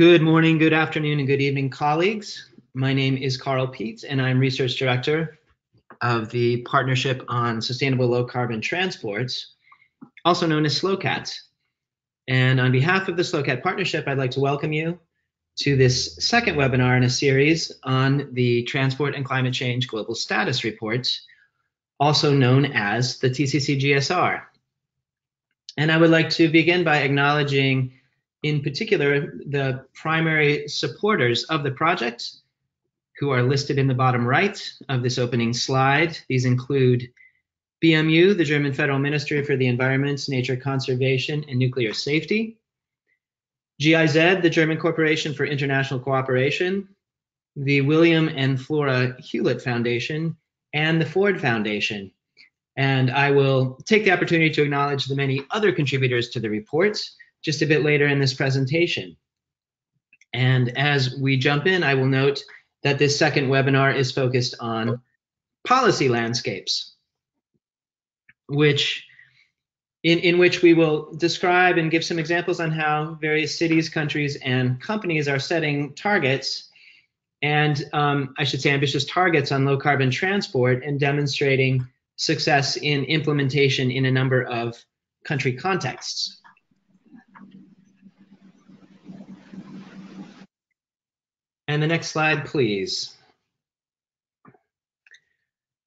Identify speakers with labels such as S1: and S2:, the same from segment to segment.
S1: Good morning, good afternoon, and good evening, colleagues. My name is Karl Peet, and I'm Research Director of the Partnership on Sustainable Low Carbon Transports, also known as SLOCAT. And on behalf of the SLOCAT Partnership, I'd like to welcome you to this second webinar in a series on the Transport and Climate Change Global Status Report, also known as the TCC GSR. And I would like to begin by acknowledging in particular the primary supporters of the project who are listed in the bottom right of this opening slide. These include BMU, the German Federal Ministry for the Environment, Nature Conservation, and Nuclear Safety, GIZ, the German Corporation for International Cooperation, the William and Flora Hewlett Foundation, and the Ford Foundation. And I will take the opportunity to acknowledge the many other contributors to the report just a bit later in this presentation. And as we jump in, I will note that this second webinar is focused on policy landscapes, which in, in which we will describe and give some examples on how various cities, countries, and companies are setting targets and um, I should say ambitious targets on low carbon transport and demonstrating success in implementation in a number of country contexts. And the next slide, please.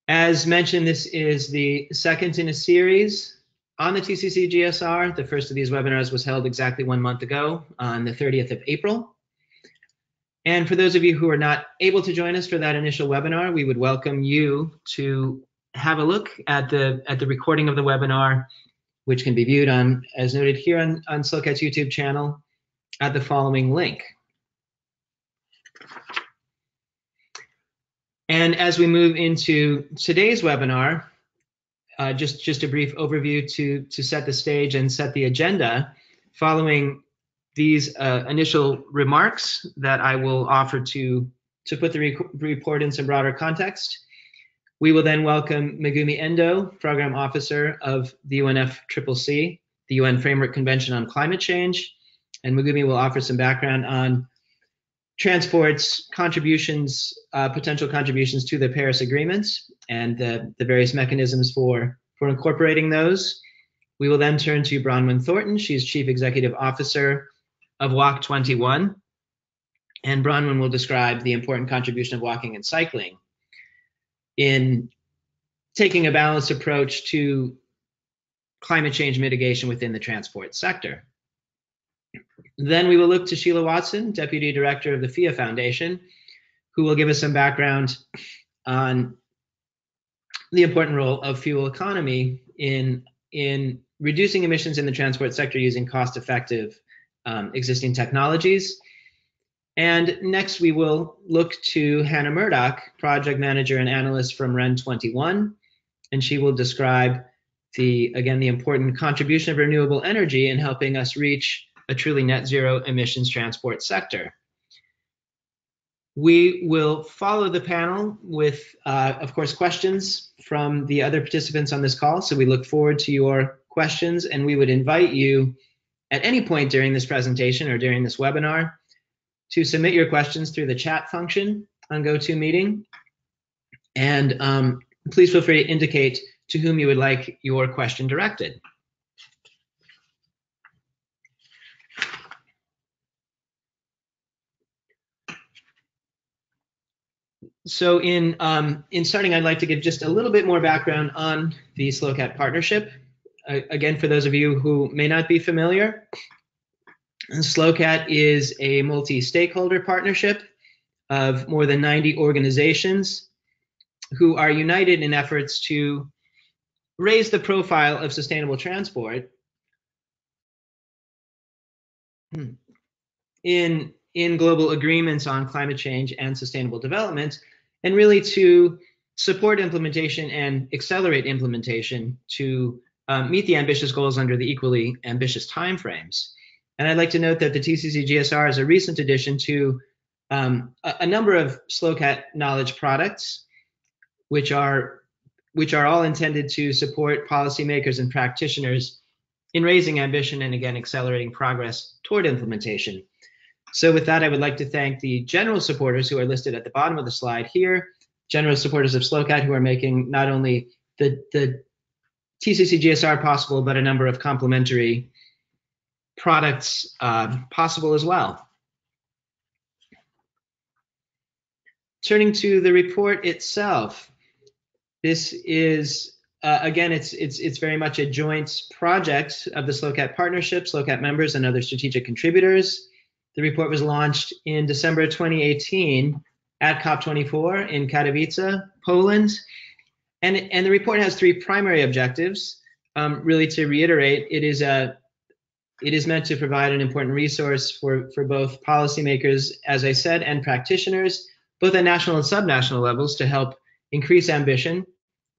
S1: As mentioned, this is the second in a series on the TCC GSR. The first of these webinars was held exactly one month ago on the 30th of April. And for those of you who are not able to join us for that initial webinar, we would welcome you to have a look at the at the recording of the webinar, which can be viewed on, as noted here on, on SLOCAT's YouTube channel, at the following link. And as we move into today's webinar, uh, just, just a brief overview to, to set the stage and set the agenda. Following these uh, initial remarks that I will offer to, to put the re report in some broader context, we will then welcome Megumi Endo, Program Officer of the UNFCCC, the UN Framework Convention on Climate Change, and Megumi will offer some background on transport's contributions, uh, potential contributions to the Paris agreements and the, the various mechanisms for, for incorporating those. We will then turn to Bronwen Thornton. She's Chief Executive Officer of Walk21. And Bronwen will describe the important contribution of walking and cycling in taking a balanced approach to climate change mitigation within the transport sector. Then we will look to Sheila Watson, Deputy Director of the FIA Foundation, who will give us some background on the important role of fuel economy in, in reducing emissions in the transport sector using cost-effective um, existing technologies. And next, we will look to Hannah Murdock, project manager and analyst from REN21, and she will describe the again the important contribution of renewable energy in helping us reach a truly net zero emissions transport sector. We will follow the panel with, uh, of course, questions from the other participants on this call. So we look forward to your questions and we would invite you at any point during this presentation or during this webinar to submit your questions through the chat function on GoToMeeting. And um, please feel free to indicate to whom you would like your question directed. So in um, in starting, I'd like to give just a little bit more background on the SLOCAT partnership. Uh, again, for those of you who may not be familiar, SLOCAT is a multi-stakeholder partnership of more than 90 organizations who are united in efforts to raise the profile of sustainable transport in in global agreements on climate change and sustainable development and really to support implementation and accelerate implementation to um, meet the ambitious goals under the equally ambitious timeframes. And I'd like to note that the TCC GSR is a recent addition to um, a, a, number of SLOCAT knowledge products, which are which are all intended to support policymakers and practitioners in raising ambition and again accelerating progress toward implementation. So with that, I would like to thank the general supporters who are listed at the bottom of the slide here, general supporters of SLOCAT who are making not only the, the TCC GSR possible, but a number of complementary products uh, possible as well. Turning to the report itself, this is uh, again, it's it's it's very much a joint project of the SLOCAT partnership, SLOCAT members, and other strategic contributors. The report was launched in December 2018 at COP24 in Katowice, Poland, and and the report has three primary objectives. Um, really, to reiterate, it is a it is meant to provide an important resource for for both policymakers, as I said, and practitioners both at national and subnational levels to help increase ambition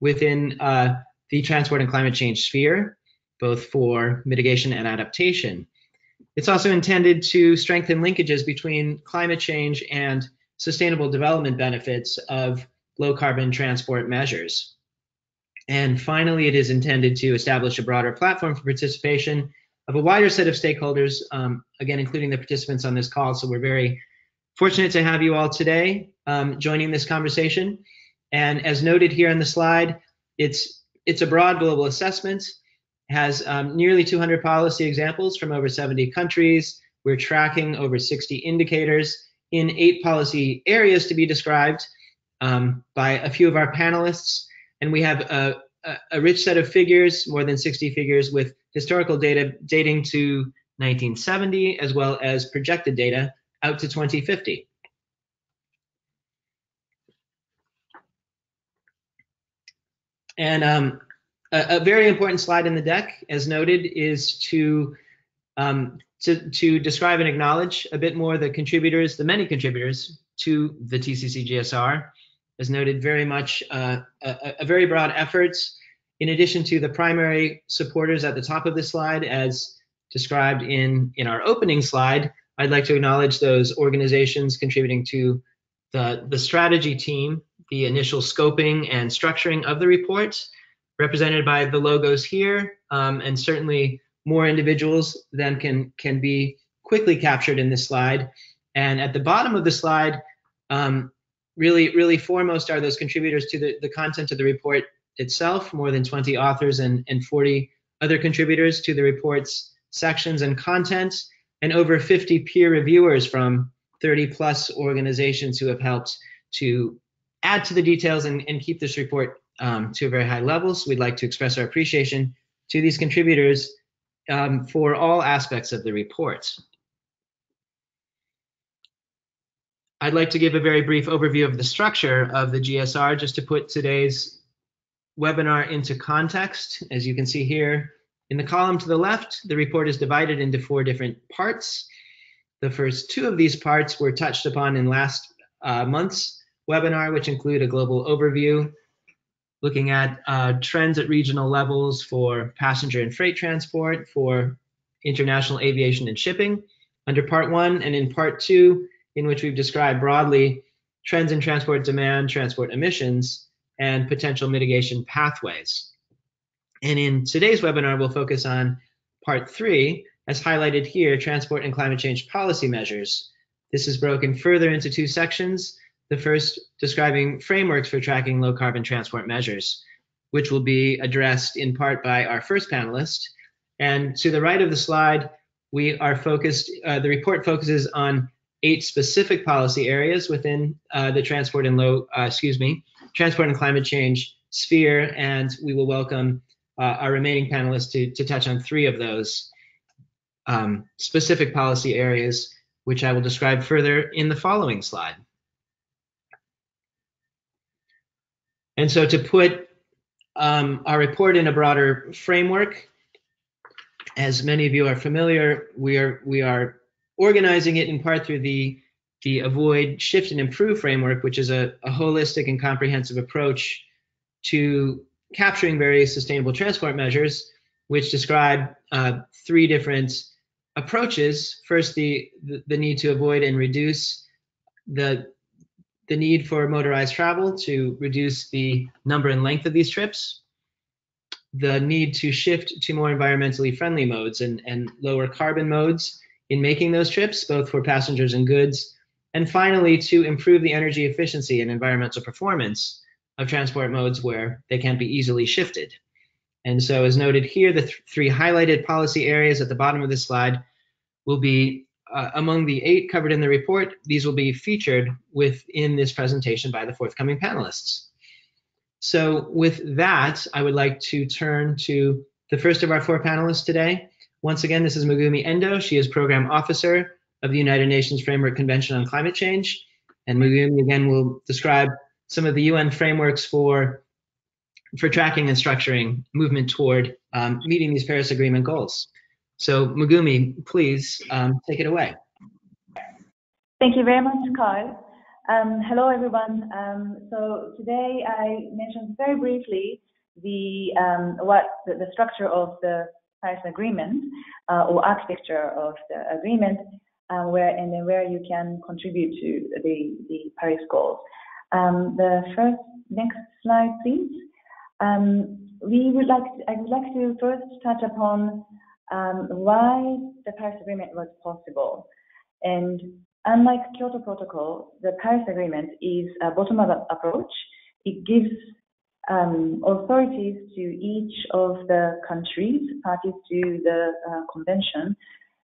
S1: within uh, the transport and climate change sphere, both for mitigation and adaptation. It's also intended to strengthen linkages between climate change and sustainable development benefits of low carbon transport measures. And finally, it is intended to establish a broader platform for participation of a wider set of stakeholders, um, again, including the participants on this call. So we're very fortunate to have you all today um, joining this conversation. And as noted here on the slide, it's it's a broad global assessment, has um, nearly 200 policy examples from over 70 countries. We're tracking over 60 indicators in eight policy areas to be described um, by a few of our panelists. And we have a, a, a rich set of figures, more than 60 figures with historical data dating to 1970, as well as projected data out to 2050. And um, a, very important slide in the deck, as noted, is to, um, to, to describe and acknowledge a bit more the contributors, the many contributors to the TCC GSR. As noted, very much uh, a, a very broad effort. In addition to the primary supporters at the top of the slide, as described in, in our opening slide, I'd like to acknowledge those organizations contributing to the, the strategy team, the initial scoping and structuring of the report, represented by the logos here, um, and certainly more individuals than can, can be quickly captured in this slide. And at the bottom of the slide, um, really, really foremost are those contributors to the, the content of the report itself, more than 20 authors and, and 40 other contributors to the report's sections and content and over 50 peer reviewers from 30 plus organizations who have helped to add to the details and, and keep this report um, to a very high level. So we'd like to express our appreciation to these contributors um, for all aspects of the report. I'd like to give a very brief overview of the structure of the GSR just to put today's webinar into context. As you can see here, in the column to the left, the report is divided into four different parts. The first two of these parts were touched upon in last uh, month's webinar, which include a global overview, looking at uh, trends at regional levels for passenger and freight transport, for international aviation and shipping under part one, and in part two, in which we've described broadly trends in transport demand, transport emissions, and potential mitigation pathways. And in today's webinar, we'll focus on part three, as highlighted here, transport and climate change policy measures. This is broken further into two sections. The first describing frameworks for tracking low carbon transport measures, which will be addressed in part by our first panelist. And to the right of the slide, we are focused, uh, the report focuses on eight specific policy areas within uh, the transport and low, uh, excuse me, transport and climate change sphere. And we will welcome uh, our remaining panelists to, to touch on three of those um, specific policy areas, which I will describe further in the following slide. And so to put um, our report in a broader framework, as many of you are familiar, we are we are organizing it in part through the the avoid, shift, and improve framework, which is a, a holistic and comprehensive approach to capturing various sustainable transport measures, which describe uh, three different approaches. First, the, the, the need to avoid and reduce the the need for motorized travel to reduce the number and length of these trips, the need to shift to more environmentally friendly modes and, and lower carbon modes in making those trips, both for passengers and goods. And finally, to improve the energy efficiency and environmental performance of transport modes where they can be easily shifted. And so, as noted here, the th- three highlighted policy areas at the bottom of this slide will be uh, among the eight covered in the report. These will be featured within this presentation by the forthcoming panelists. So, with that, I would like to turn to the first of our four panelists today. Once again, this is Megumi Endo. She is Program Officer of the United Nations Framework Convention on Climate Change. And Megumi again will describe some of the UN frameworks for for tracking and structuring movement toward um, meeting these Paris Agreement goals. So Megumi, please um, take it away.
S2: Thank you very much, Karl. Um, hello, everyone. Um, so today I mentioned very briefly the um, what the, the, structure of the Paris Agreement uh, or architecture of the agreement, uh, where and then where you can contribute to the the Paris goals. Um, the first next slide, please. Um, we would like to, I would like to first touch upon um, why the Paris Agreement was possible. And unlike Kyoto Protocol, the Paris Agreement is a bottom-up approach. It gives um, authorities to each of the countries, parties to the uh, convention,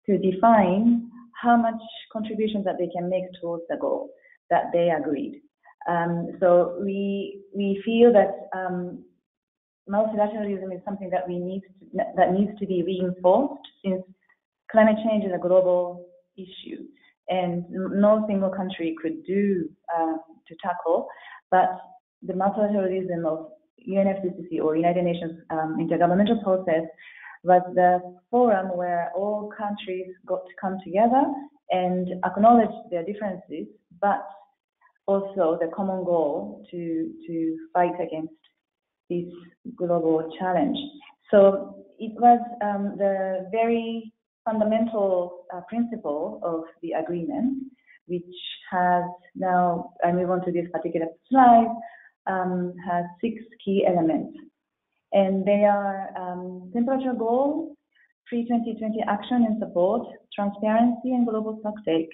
S2: to define how much contribution that they can make towards the goal that they agreed. Um, so we we feel that um, multilateralism is something that we need to, that needs to be reinforced since climate change is a global issue and no single country could do um, to tackle. But the multilateralism of UNFCCC or United Nations um, intergovernmental process was the forum where all countries got to come together and acknowledge their differences, but also the common goal to to fight against this global challenge. So it was um, the very fundamental uh, principle of the agreement, which has now, I move on to this particular slide, um, has six key elements. And they are um, temperature goal, pre-2020 action and support, transparency and global stocktake,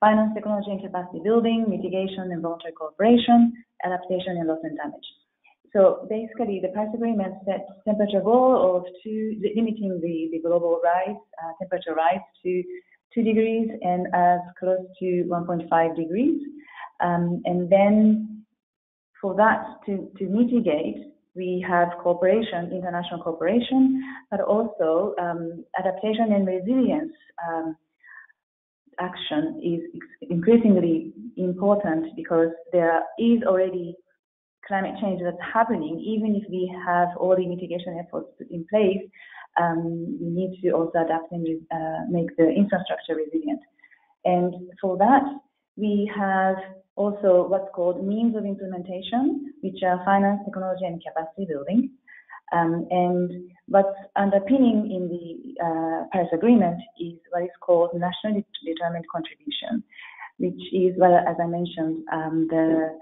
S2: finance, technology and capacity building, mitigation and voluntary cooperation, adaptation and loss and damage. So basically, the Paris Agreement sets temperature goal of two, limiting the, the global rise, uh, temperature rise to two degrees and as close to 1.5 degrees. Um, and then for that to, to mitigate, we have cooperation, international cooperation, but also um, adaptation and resilience um, action is increasingly important because there is already climate change that's happening, even if we have all the mitigation efforts put in place, um, we need to also adapt and uh, make the infrastructure resilient. And for that, we have also what's called means of implementation, which are finance, technology, and capacity building. Um, and what's underpinning in the uh, Paris Agreement is what is called nationally determined contribution, which is, well, as I mentioned, um, the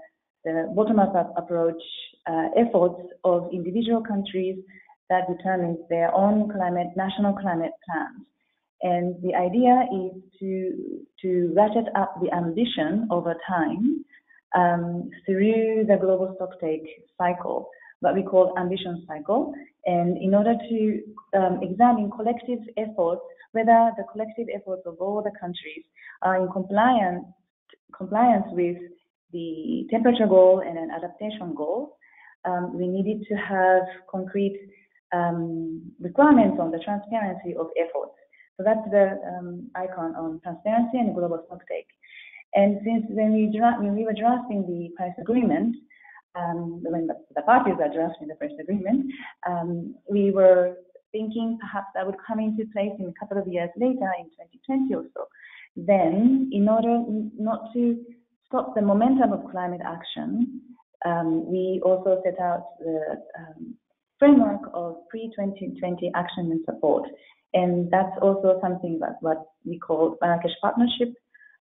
S2: the bottom-up approach uh, efforts of individual countries that determines their own climate, national climate plans. And the idea is to, to ratchet up the ambition over time um, through the global stocktake cycle, what we call ambition cycle. And in order to um, examine collective efforts, whether the collective efforts of all the countries are in compliance, compliance with the temperature goal and an adaptation goal, um, we needed to have concrete um, requirements on the transparency of efforts. So that's the um, icon on transparency and global stocktake. And since when we, dra- when we were drafting the Paris Agreement, um, when the, the, parties were drafting the Paris Agreement, um, we were thinking perhaps that would come into place in a couple of years later, in 2020 or so. Then, in order not to stop the momentum of climate action, um, we also set out the um, framework of pre-2020 action and support. And that's also something that what we call Marrakesh Partnership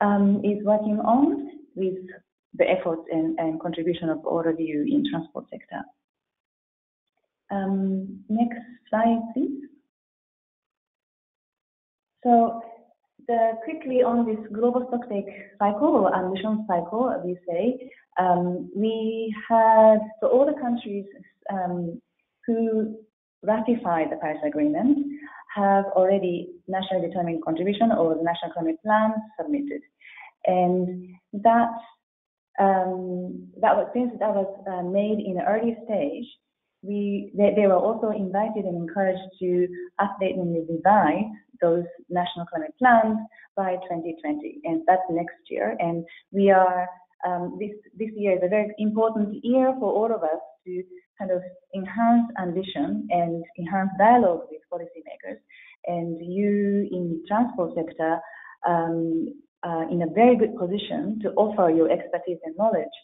S2: um, is working on with the efforts and, and, contribution of all of you in transport sector. Um, next slide, please. So the, quickly on this global stocktake cycle or ambition cycle, as we say, um, we had so all the countries um, who ratified the Paris Agreement have already nationally determined contribution or the national climate plan submitted, and that um, that was since that was uh, made in an early stage. We they, they were also invited and encouraged to update and revise those national climate plans by 2020, and that's next year. And we are um, this this year is a very important year for all of us to kind of enhance ambition and enhance dialogue with policymakers. And you in the transport sector um, uh, in a very good position to offer your expertise and knowledge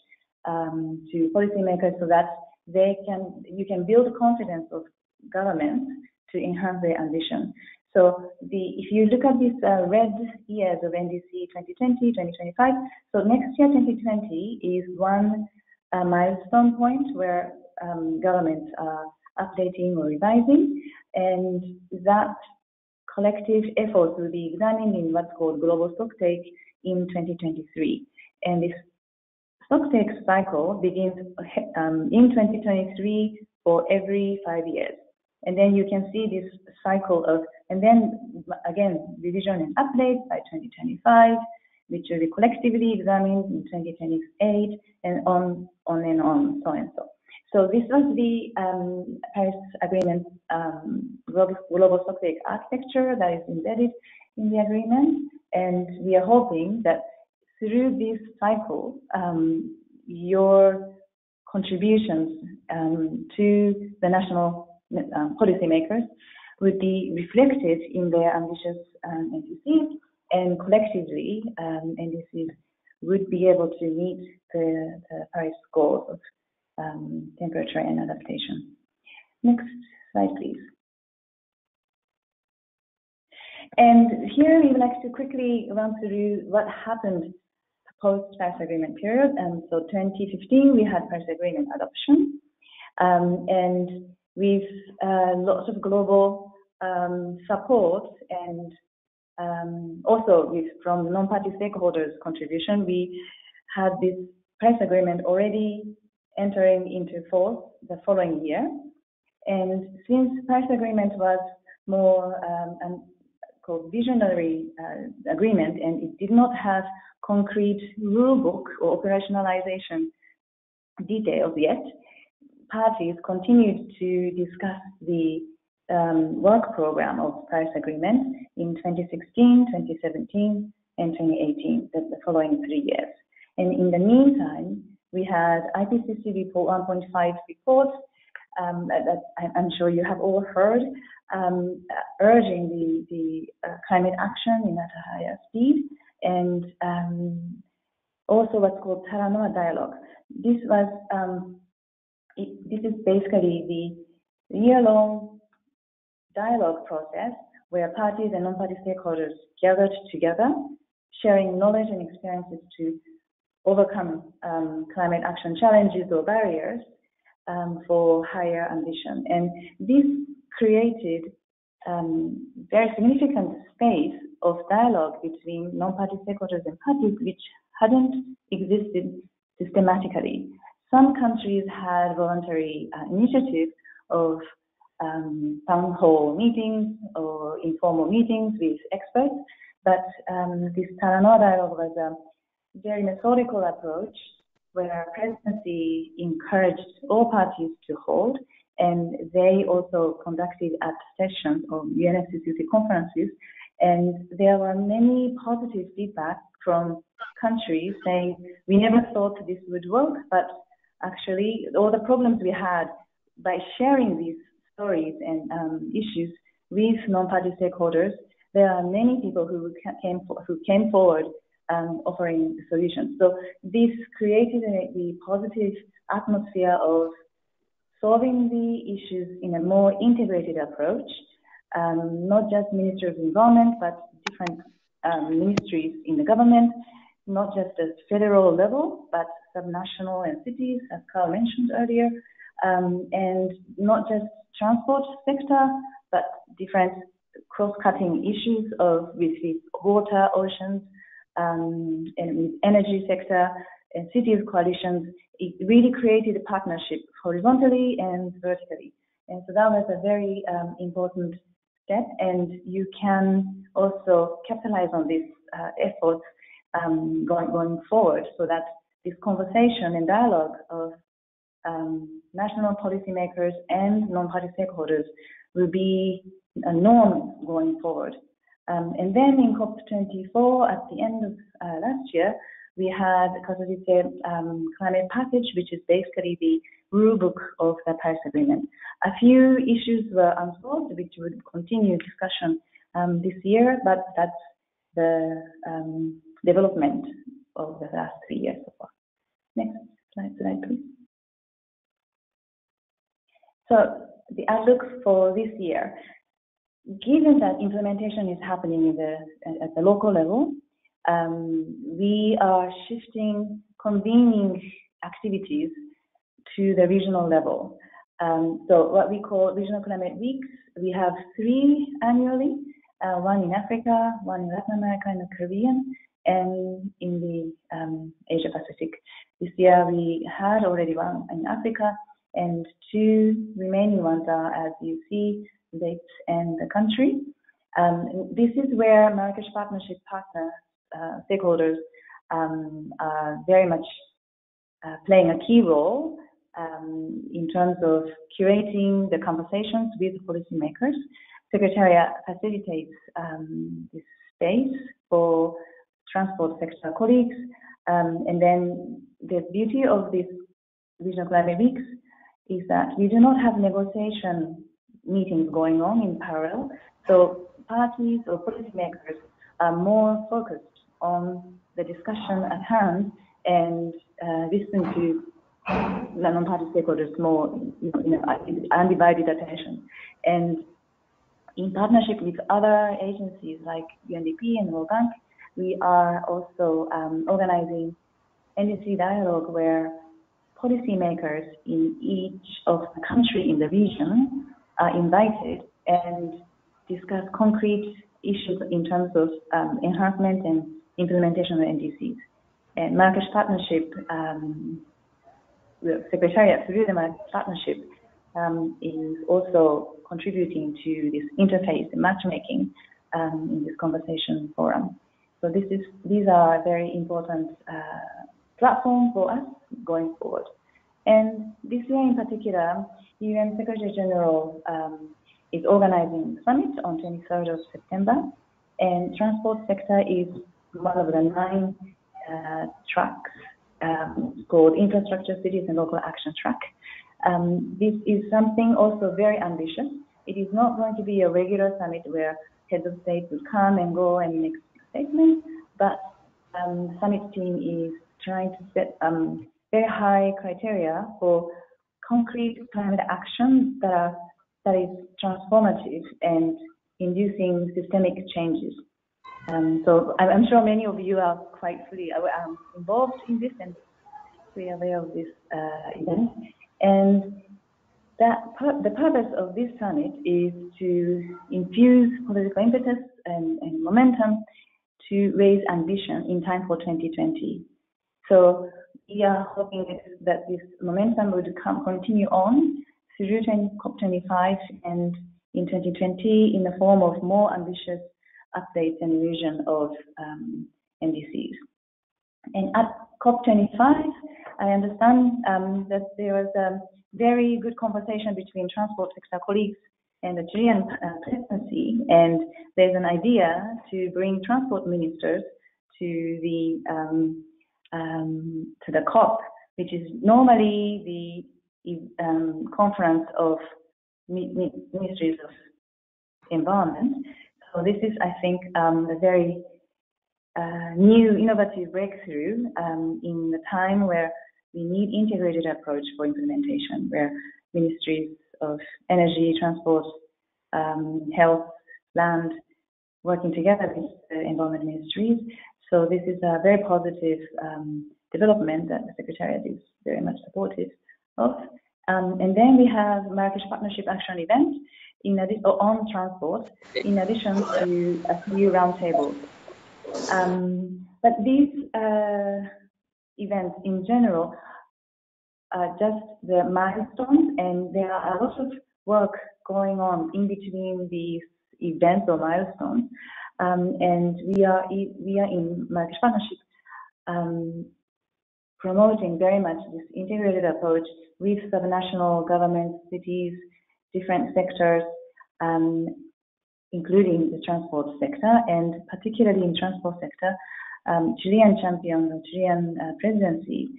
S2: um, to policymakers so that they can you can build confidence of governments to enhance their ambition. So the, if you look at these uh, red years of NDC 2020, 2025, so next year 2020 is one uh, milestone point where um, governments are updating or revising, and that collective effort will be examined in what's called global stocktake in 2023. And this stocktake cycle begins um, in 2023 for every five years. And then you can see this cycle of, and then again, revision and update by 2025, which will be collectively examined in 2028, and on, on and on, so and so. So this was the um, Paris Agreement um, global, global stocktake architecture that is embedded in the agreement, and we are hoping that through this cycle, um, your contributions um, to the national um, policymakers would be reflected in their ambitious um, NDCs, and collectively, um, NDCs would be able to meet the, the Paris goals of um, temperature and adaptation. Next slide, please. And here we would like to quickly run through what happened post Paris Agreement period. And so 2015, we had Paris Agreement adoption. Um, and with uh, lots of global um, support and um, also with from non-party stakeholders contribution, we had this Paris agreement already entering into force the following year. And since Paris agreement was more um, an, called visionary uh, agreement and it did not have concrete rule book or operationalization details yet, parties continued to discuss the um, work program of Paris Agreement in 2016, 2017, and 2018, the, the following three years. And in the meantime, we had IPCC report 1.5 report um, that I'm sure you have all heard, um, urging the, the uh, climate action in at a higher speed, and um, also what's called Talanoa dialogue. This was um, it, this is basically the year-long dialogue process where parties and non-party stakeholders gathered together, sharing knowledge and experiences to overcome um, climate action challenges or barriers um, for higher ambition. And this created um, very significant space of dialogue between non-party stakeholders and parties, which hadn't existed systematically. Some countries had voluntary uh, initiatives of um, town hall meetings or informal meetings with experts, but um, this Talanoa dialogue was a very methodical approach where our presidency encouraged all parties to hold, and they also conducted at sessions or UNFCCC conferences, and there were many positive feedback from countries saying, we never thought this would work, but actually all the problems we had by sharing these stories and um, issues with non-party stakeholders, there are many people who came who came forward um, offering solutions. So this created a, a positive atmosphere of solving the issues in a more integrated approach, um, not just Ministry of Environment, but different um, ministries in the government, not just at federal level, but subnational and cities, as Karl mentioned earlier, um, and not just transport sector, but different cross-cutting issues of with water, oceans, um, and with energy sector and cities coalitions. It really created a partnership horizontally and vertically. And so that was a very um, important step. And you can also capitalize on this uh, efforts um, going, going forward so that this conversation and dialogue of um, national policymakers and non-party stakeholders will be a norm going forward. Um, and then in COP24 at the end of uh, last year, we had Katowice um, climate package, which is basically the rule book of the Paris Agreement. A few issues were unsolved, which would continue discussion um, this year, but that's the um, development of the last three years so far. Next slide, slide please. So the outlook for this year, given that implementation is happening the, at the local level, um, we are shifting convening activities to the regional level. Um, so what we call regional climate weeks, we have three annually, uh, one in Africa, one in Latin America and the Caribbean, and in the um, Asia Pacific. This year we had already one in Africa, and two remaining ones are, as you see, dates and the country. Um, this is where Marrakesh Partnership partner uh, stakeholders um, are very much uh, playing a key role um, in terms of curating the conversations with the policymakers. Secretariat facilitates um, this space for transport sector colleagues. Um, and then the beauty of these regional climate weeks is that we do not have negotiation meetings going on in parallel. So parties or policymakers are more focused on the discussion at hand and uh, listen to non-party stakeholders more you know, undivided attention. And in partnership with other agencies like UNDP and World Bank, we are also um, organizing NDC dialogue where policymakers in each of the country in the region are invited and discuss concrete issues in terms of um, enhancement and implementation of NDCs. And Marrakesh Partnership, um, the Secretariat through the Marrakesh Partnership um, is also contributing to this interface and matchmaking um, in this conversation forum. So this is these are very important uh, platform for us going forward. And this year in particular, the UN Secretary General um, is organizing a summit on 23rd of September, and transport sector is one of the nine uh, tracks um, called Infrastructure, Cities and Local Action Track. Um, this is something also very ambitious. It is not going to be a regular summit where heads of state will come and go and make statements, but um, summit team is trying to set um, very high criteria for concrete climate actions that are that is transformative and inducing systemic changes. Um, so I'm, sure many of you are quite fully um, involved in this and are aware of this uh, event. And that the purpose of this summit is to infuse political impetus and, and momentum to raise ambition in time for 2020. So we are hoping that this momentum would come, continue on through COP25 and in 2020 in the form of more ambitious updates and revision of um, NDCs. And at COP25, I understand um, that there was a very good conversation between transport sector colleagues and the Chilean uh, presidency, and there's an idea to bring transport ministers to the um, um, to the COP, which is normally the um, conference of ministries of environment. So this is, I think, um, a very uh, new innovative breakthrough um, in the time where we need integrated approach for implementation, where ministries of energy, transport, um, health, land, working together with the environment ministries. So this is a very positive um, development that the Secretariat is very much supportive of. Um, and then we have Marrakesh Partnership Action Event. in on transport, in addition to a few roundtables. Um, but these uh, events in general are just the milestones, and there are a lot of work going on in between these events or milestones. Um, and we are we are in Marrakesh Partnership um, promoting very much this integrated approach with subnational governments, cities, different sectors, um, including the transport sector, and particularly in transport sector, um, Chilean champion, the Chilean uh, presidency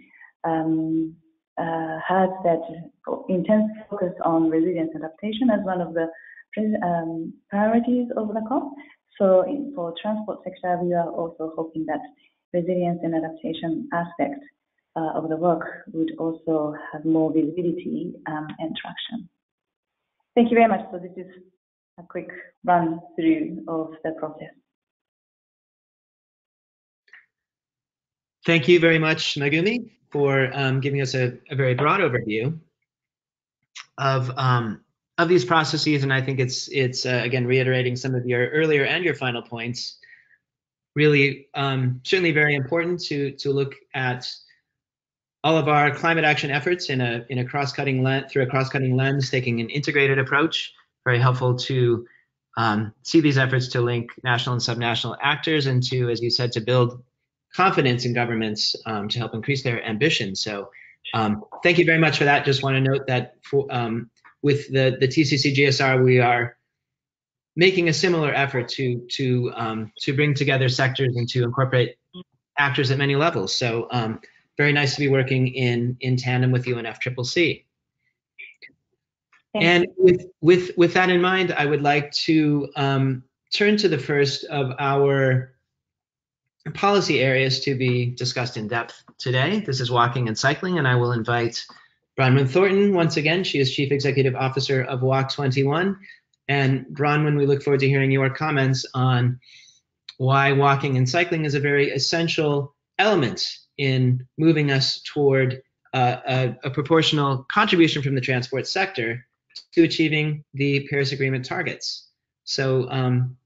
S2: um, uh, has that intense focus on resilience adaptation as one of the um, priorities of the COP. So in, for transport sector, we are also hoping that resilience and adaptation aspect uh, of the work would also have more visibility um, and traction. Thank you very much. So this is a quick run through of the process.
S1: Thank you very much, Megumi, for um, giving us a, a, very broad overview of um, of these processes, and I think it's it's uh, again reiterating some of your earlier and your final points. Really, um, certainly very important to to look at all of our climate action efforts in a in a cross-cutting lens through a cross-cutting lens, taking an integrated approach. Very helpful to um, see these efforts to link national and subnational actors and to, as you said, to build confidence in governments um, to help increase their ambition. So, um, thank you very much for that. Just want to note that for, um, with the the TCC GSR, we are making a similar effort to to um, to bring together sectors and to incorporate actors at many levels. So um, very nice to be working in in tandem with UNFCCC. And with with with that in mind, I would like to um, turn to the first of our policy areas to be discussed in depth today. This is walking and cycling, and I will invite Bronwen Thornton once again. She is Chief Executive Officer of Walk21. And Bronwen, we look forward to hearing your comments on why walking and cycling is a very essential element in moving us toward uh, a, a, proportional contribution from the transport sector to achieving the Paris Agreement targets. So um,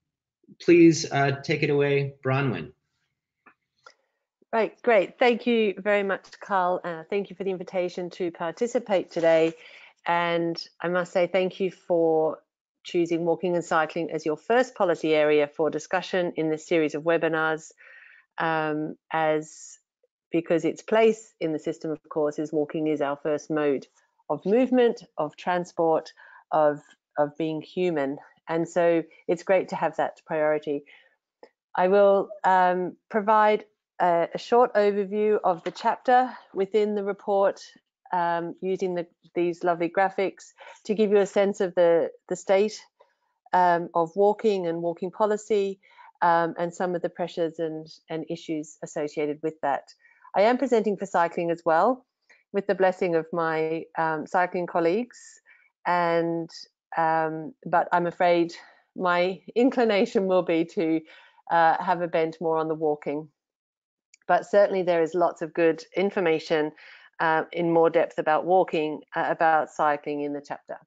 S1: please uh, take it away, Bronwen.
S3: Right, great. Thank you very much, Karl. Uh, thank you for the invitation to participate today. And I must say thank you for choosing walking and cycling as your first policy area for discussion in this series of webinars. Um, as because its place in the system, of course, is walking is our first mode of movement, of transport, of, of being human. And so it's great to have that priority. I will um, provide a, a, short overview of the chapter within the report um, using the, these lovely graphics to give you a sense of the, the state um, of walking and walking policy um, and some of the pressures and, and issues associated with that. I am presenting for cycling as well, with the blessing of my um, cycling colleagues. And um, but I'm afraid my inclination will be to uh, have a bent more on the walking. But certainly there is lots of good information uh, in more depth about walking, uh, about cycling in the chapter.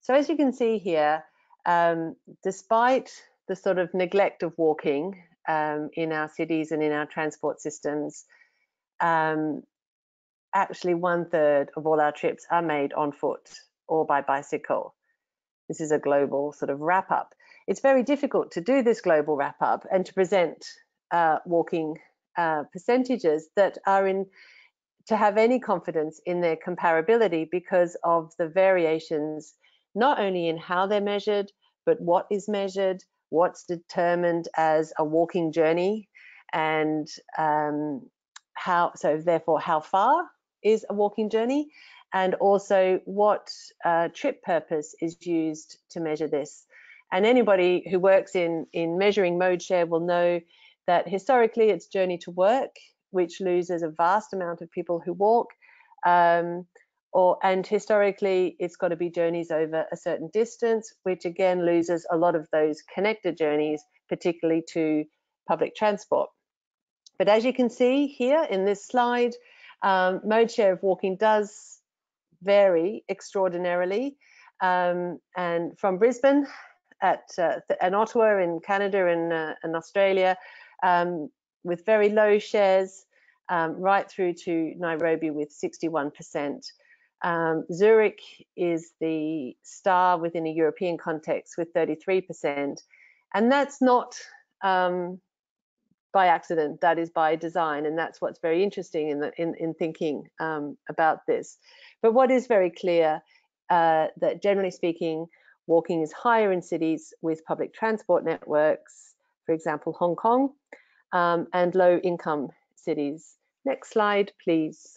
S3: So as you can see here, um, despite the sort of neglect of walking um, in our cities and in our transport systems, um, actually one third of all our trips are made on foot or by bicycle. This is a global sort of wrap up. It's very difficult to do this global wrap up and to present uh, walking uh, percentages that are in to have any confidence in their comparability because of the variations not only in how they're measured but what is measured what's determined as a walking journey and um, how so therefore how far is a walking journey and also what uh, trip purpose is used to measure this. And anybody who works in in measuring mode share will know that historically it's journey to work which loses a vast amount of people who walk um, or and historically it's got to be journeys over a certain distance which again loses a lot of those connected journeys particularly to public transport but as you can see here in this slide, um, mode share of walking does vary extraordinarily. Um, and from Brisbane at uh, and Ottawa in Canada and, uh, and Australia, um, with very low shares, um, right through to Nairobi with 61%. Um, Zurich is the star within a European context with 33%. And that's not um, by accident, that is by design. And that's what's very interesting in, the, in, in thinking um, about this. But what is very clear uh, that generally speaking, walking is higher in cities with public transport networks, for example, Hong Kong, um, and low income cities. Next slide, please.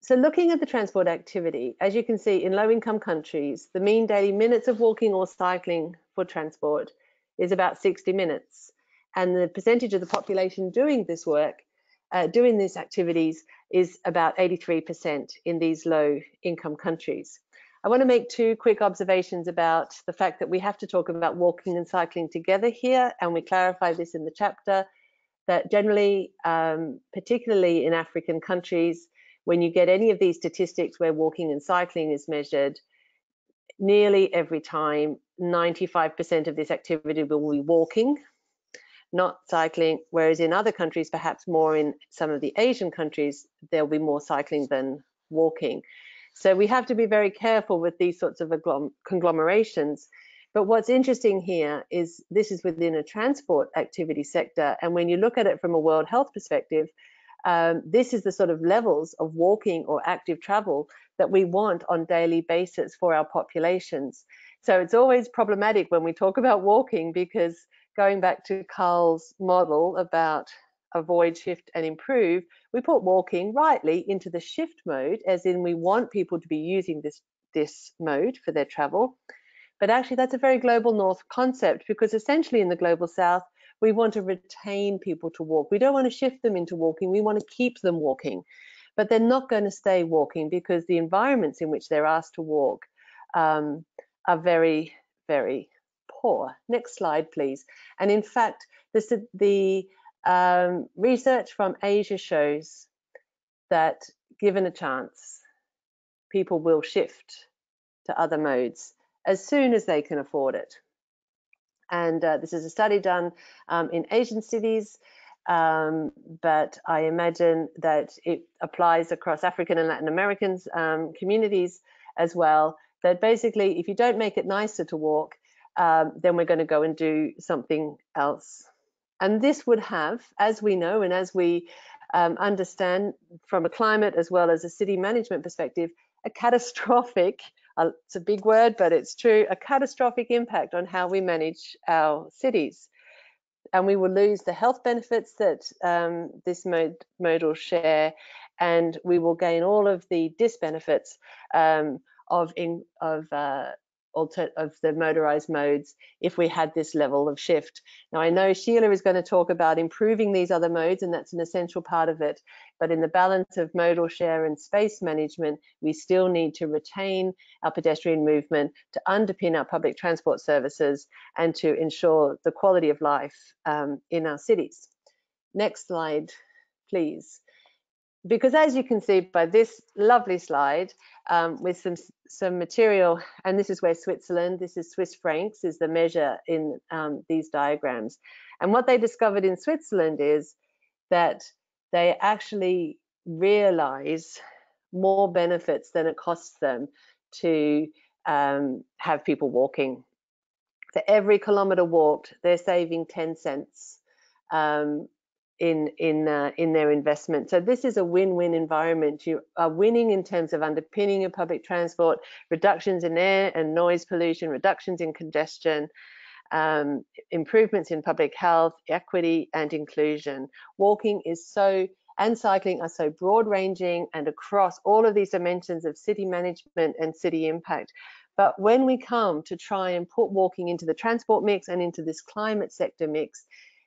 S3: So looking at the transport activity, as you can see in low income countries, the mean daily minutes of walking or cycling for transport is about 60 minutes. And the percentage of the population doing this work, uh, doing these activities is about 83% in these low income countries. I want to make two quick observations about the fact that we have to talk about walking and cycling together here, and we clarify this in the chapter, that generally, um, particularly in African countries, when you get any of these statistics where walking and cycling is measured, nearly every time, 95% of this activity will be walking, not cycling, whereas in other countries, perhaps more in some of the Asian countries, there'll be more cycling than walking. So we have to be very careful with these sorts of conglomerations. But what's interesting here is this is within a transport activity sector. And when you look at it from a World Health perspective, um, this is the sort of levels of walking or active travel that we want on daily basis for our populations. So it's always problematic when we talk about walking because going back to Karl's model about avoid, shift and improve, we put walking rightly into the shift mode, as in we want people to be using this, this mode for their travel. But actually that's a very global north concept because essentially in the global south, we want to retain people to walk. We don't want to shift them into walking. We want to keep them walking, but they're not going to stay walking because the environments in which they're asked to walk um, are very, very poor. Next slide, please. And in fact, this, the um, research from Asia shows that given a chance, people will shift to other modes as soon as they can afford it. And uh, this is a study done um, in Asian cities, um, but I imagine that it applies across African and Latin American um, communities as well. That basically, if you don't make it nicer to walk, um, then we're going to go and do something else. And this would have, as we know and as we um, understand from a climate as well as a city management perspective, a catastrophic uh, it's a big word, but it's true, a catastrophic impact on how we manage our cities. And we will lose the health benefits that um, this mode, modal share, and we will gain all of the disbenefits um, of, in, of uh, alter of the motorized modes if we had this level of shift. Now I know Sheila is going to talk about improving these other modes and that's an essential part of it, but in the balance of modal share and space management, we still need to retain our pedestrian movement to underpin our public transport services and to ensure the quality of life um, in our cities. Next slide, please because as you can see by this lovely slide um, with some some material, and this is where Switzerland, this is Swiss francs, is the measure in um, these diagrams. And what they discovered in Switzerland is that they actually realize more benefits than it costs them to um, have people walking. For every kilometer walked, they're saving 10 cents um, in in uh, in their investment. So this is a win-win environment. You are winning in terms of underpinning of public transport, reductions in air and noise pollution, reductions in congestion, um, improvements in public health, equity and inclusion. Walking is so and cycling are so broad ranging and across all of these dimensions of city management and city impact. But when we come to try and put walking into the transport mix and into this climate sector mix,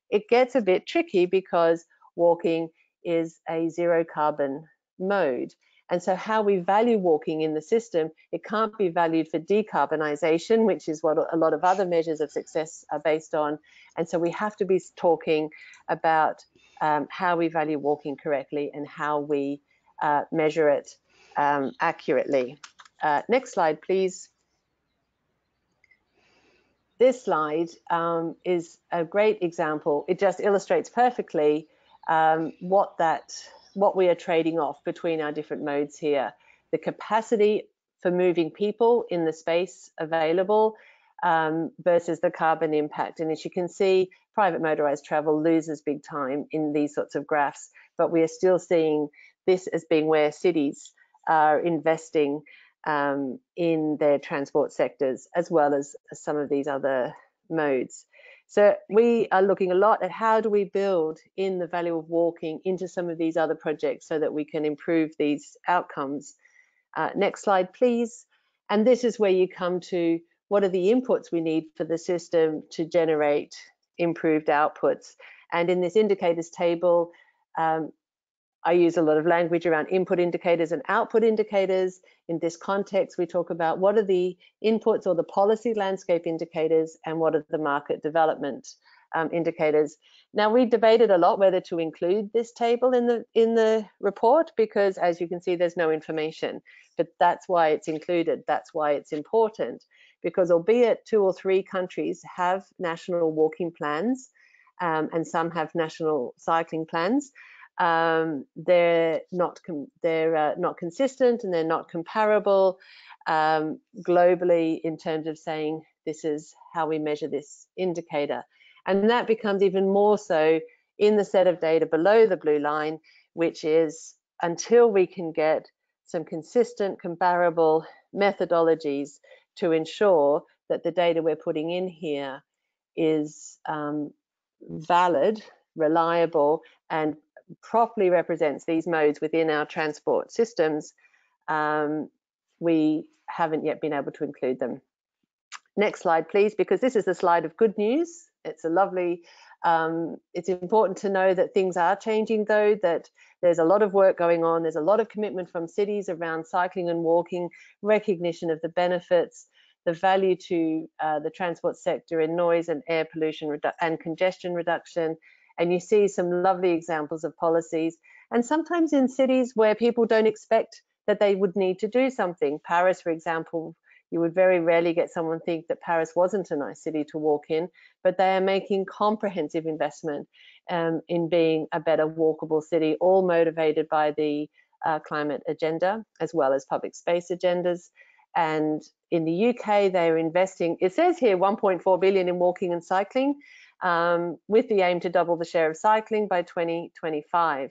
S3: it gets a bit tricky because walking is a zero carbon mode. And so how we value walking in the system, it can't be valued for decarbonisation, which is what a lot of other measures of success are based on. And so we have to be talking about um, how we value walking correctly and how we uh, measure it um, accurately. Uh, next slide, please. This slide um, is a great example. It just illustrates perfectly um, what that what we are trading off between our different modes here. The capacity for moving people in the space available um, versus the carbon impact. And as you can see, private motorized travel loses big time in these sorts of graphs, but we are still seeing this as being where cities are investing um, in their transport sectors, as well as some of these other modes. So we are looking a lot at how do we build in the value of walking into some of these other projects so that we can improve these outcomes. Uh, next slide, please. And this is where you come to what are the inputs we need for the system to generate improved outputs. And in this indicators table, um, I use a lot of language around input indicators and output indicators. In this context, we talk about what are the inputs or the policy landscape indicators and what are the market development um, indicators. Now we debated a lot whether to include this table in the in the report because as you can see there's no information, but that's why it's included. That's why it's important because albeit two or three countries have national walking plans um, and some have national cycling plans, um, they're not they're uh, not consistent and they're not comparable um, globally in terms of saying this is how we measure this indicator. And that becomes even more so in the set of data below the blue line which is until we can get some consistent comparable methodologies to ensure that the data we're putting in here is um, valid reliable and properly represents these modes within our transport systems, um, we haven't yet been able to include them. Next slide, please, because this is a slide of good news. It's a lovely, um, it's important to know that things are changing though, that there's a lot of work going on. There's a lot of commitment from cities around cycling and walking, recognition of the benefits, the value to uh, the transport sector in noise and air pollution and congestion reduction, and you see some lovely examples of policies and sometimes in cities where people don't expect that they would need to do something. Paris for example you would very rarely get someone think that paris wasn't a nice city to walk in but they are making comprehensive investment um, in being a better walkable city all motivated by the uh, climate agenda as well as public space agendas. And in the UK they're investing it says here 1.4 billion in walking and cycling um, with the aim to double the share of cycling by 2025.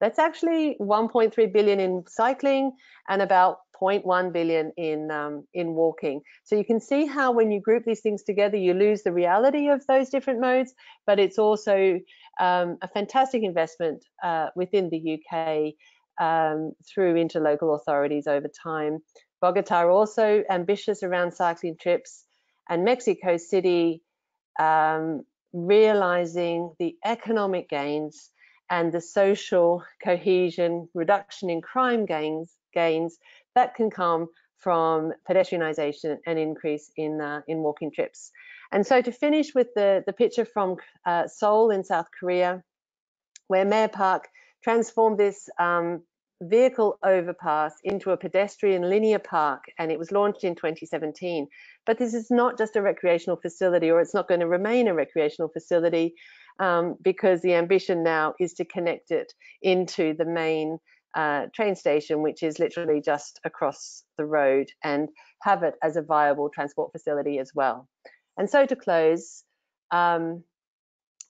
S3: That's actually 1.3 billion in cycling and about 0.1 billion in um, in walking. So you can see how when you group these things together, you lose the reality of those different modes, but it's also um, a fantastic investment uh, within the UK um, through interlocal authorities over time. Bogota also ambitious around cycling trips, and Mexico City um, realizing the economic gains and the social cohesion, reduction in crime gains, gains that can come from pedestrianisation and increase in uh, in walking trips. And so to finish with the, the picture from uh, Seoul in South Korea, where Mayor Park transformed this um, vehicle overpass into a pedestrian linear park and it was launched in 2017 but this is not just a recreational facility or it's not going to remain a recreational facility um, because the ambition now is to connect it into the main uh, train station which is literally just across the road and have it as a viable transport facility as well. And so to close um,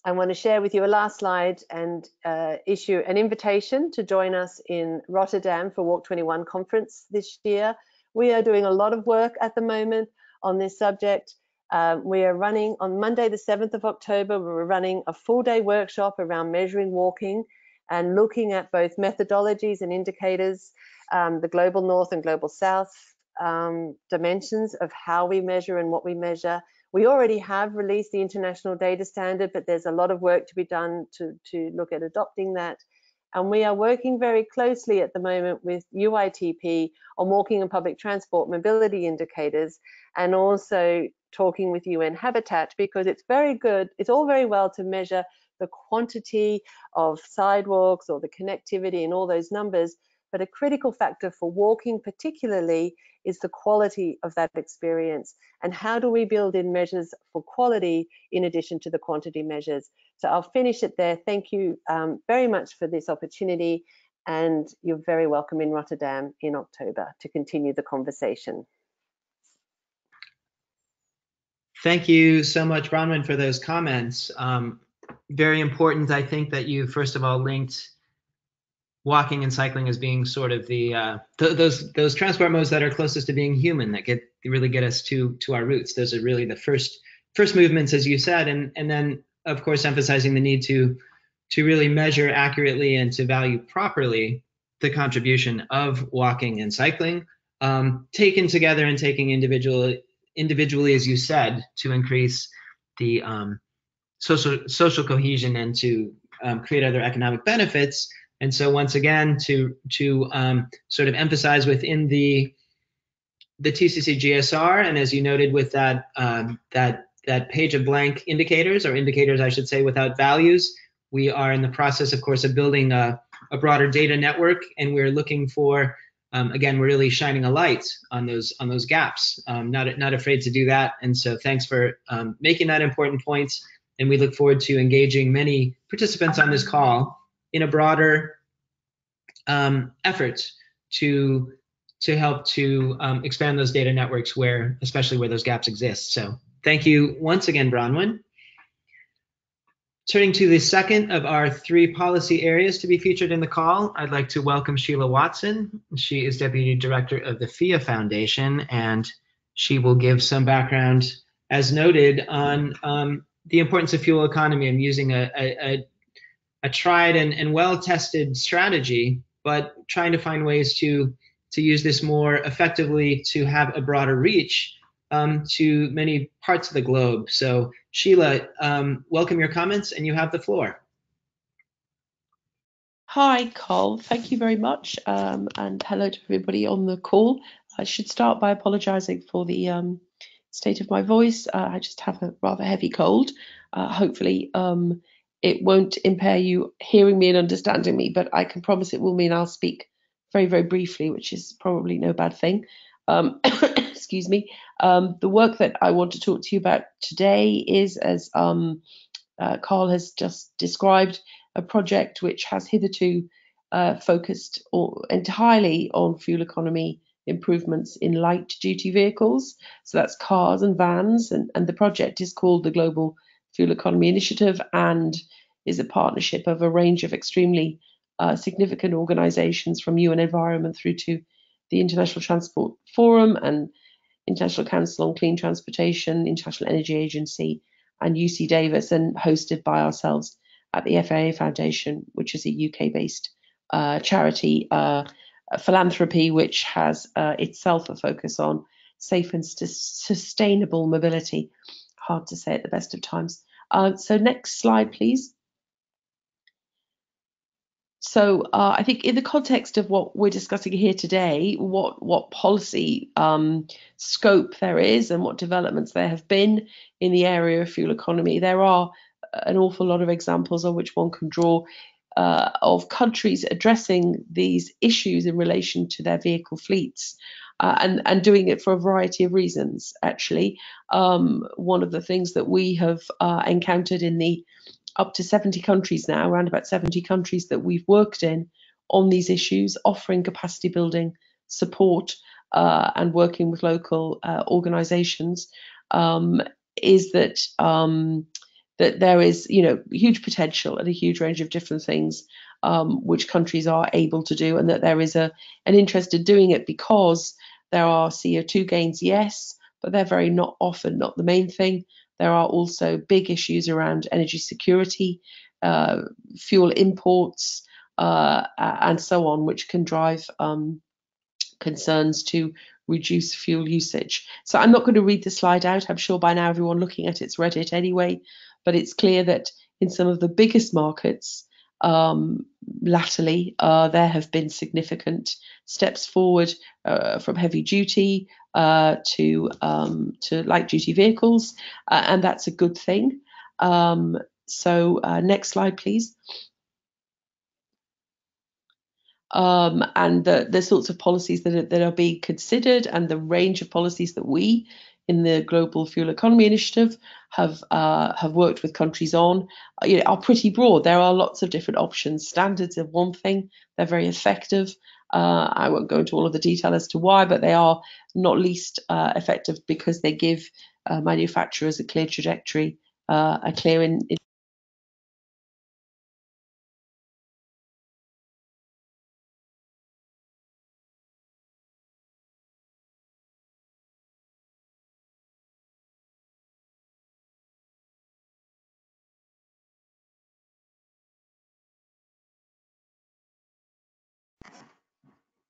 S3: I want to share with you a last slide and uh, issue an invitation to join us in Rotterdam for Walk21 conference this year. We are doing a lot of work at the moment on this subject. Um, we are running on Monday, the 7th of October, we're running a full day workshop around measuring walking and looking at both methodologies and indicators, um, the global north and global south um, dimensions of how we measure and what we measure, we already have released the international data standard, but there's a lot of work to be done to, to look at adopting that. And we are working very closely at the moment with UITP on walking and public transport mobility indicators and also talking with UN Habitat because it's very good, it's all very well to measure the quantity of sidewalks or the connectivity and all those numbers, but a critical factor for walking particularly is the quality of that experience and how do we build in measures for quality in addition to the quantity measures. So I'll finish it there. Thank you um, very much for this opportunity and you're very welcome in Rotterdam in October to continue the conversation.
S1: Thank you so much, Bronwen, for those comments. Um, very important, I think, that you first of all linked walking and cycling as being sort of the uh, th those those transport modes that are closest to being human that get really get us to to our roots. Those are really the first first movements, as you said, and and then of course emphasizing the need to to really measure accurately and to value properly the contribution of walking and cycling, um, taken together and taking individual individually, as you said, to increase the um, social social cohesion and to um, create other economic benefits. And so once again, to to um, sort of emphasize within the the TCC GSR, and as you noted with that um, that that page of blank indicators or indicators, I should say, without values, we are in the process, of course, of building a, a broader data network, and we're looking for um, again, we're really shining a light on those on those gaps. Um, not not afraid to do that, and so thanks for um, making that important point. And we look forward to engaging many participants on this call in a broader um, effort to to help to um, expand those data networks where, especially where those gaps exist. So thank you once again, Bronwen. Turning to the second of our three policy areas to be featured in the call, I'd like to welcome Sheila Watson. She is Deputy Director of the FIA Foundation, and she will give some background, as noted, on um, the importance of fuel economy and using a, a, a tried and, and well-tested strategy, but trying to find ways to, to use this more effectively to have a broader reach um, to many parts of the globe. So Sheila, um, welcome your comments and you have the floor.
S4: Hi, Karl. Thank you very much. Um, and hello to everybody on the call. I should start by apologising for the um, state of my voice. Uh, I just have a rather heavy cold. Uh, hopefully, um, it won't impair you hearing me and understanding me, but I can promise it will mean I'll speak very, very briefly, which is probably no bad thing. Um, excuse me. Um, the work that I want to talk to you about today is, as um, uh, Karl has just described, a project which has hitherto uh, focused entirely on fuel economy improvements in light duty vehicles. So that's cars and vans, and, and the project is called the Global Fuel Economy Initiative and is a partnership of a range of extremely uh, significant organizations from UN Environment through to the International Transport Forum and International Council on Clean Transportation, International Energy Agency, and UC Davis, and hosted by ourselves at the FIA Foundation, which is a UK based uh, charity uh, philanthropy, which has uh, itself a focus on safe and st- sustainable mobility. Hard to say at the best of times. Uh, so, next slide, please. So uh, I think in the context of what we're discussing here today, what what policy um, scope there is and what developments there have been in the area of fuel economy, there are an awful lot of examples on which one can draw uh, of countries addressing these issues in relation to their vehicle fleets. Uh, and, and doing it for a variety of reasons, actually. Um, one of the things that we have uh, encountered in the up to 70 countries now, around about 70 countries that we've worked in on these issues, offering capacity building support uh, and working with local uh, organizations, um, is that um, that there is, you know, huge potential and a huge range of different things um, which countries are able to do, and that there is a an interest in doing it because there are CO2 gains, yes, but they're very not often not the main thing. There are also big issues around energy security, uh, fuel imports, uh, and so on, which can drive um, concerns to reduce fuel usage. So I'm not going to read the slide out. I'm sure by now everyone looking at it's read it anyway, but it's clear that in some of the biggest markets, um, latterly, uh, there have been significant steps forward uh, from heavy duty uh, to um, to light duty vehicles, uh, and that's a good thing. Um, so uh, next slide, please. um, and the, the sorts of policies that are, that are being considered and the range of policies that we in the Global Fuel Economy Initiative have uh, have worked with countries on uh, you know, are pretty broad. There are lots of different options. Standards are one thing; they're very effective. Uh, I won't go into all of the detail as to why, but they are not least uh, effective because they give uh, manufacturers a clear trajectory, uh, a clear in, in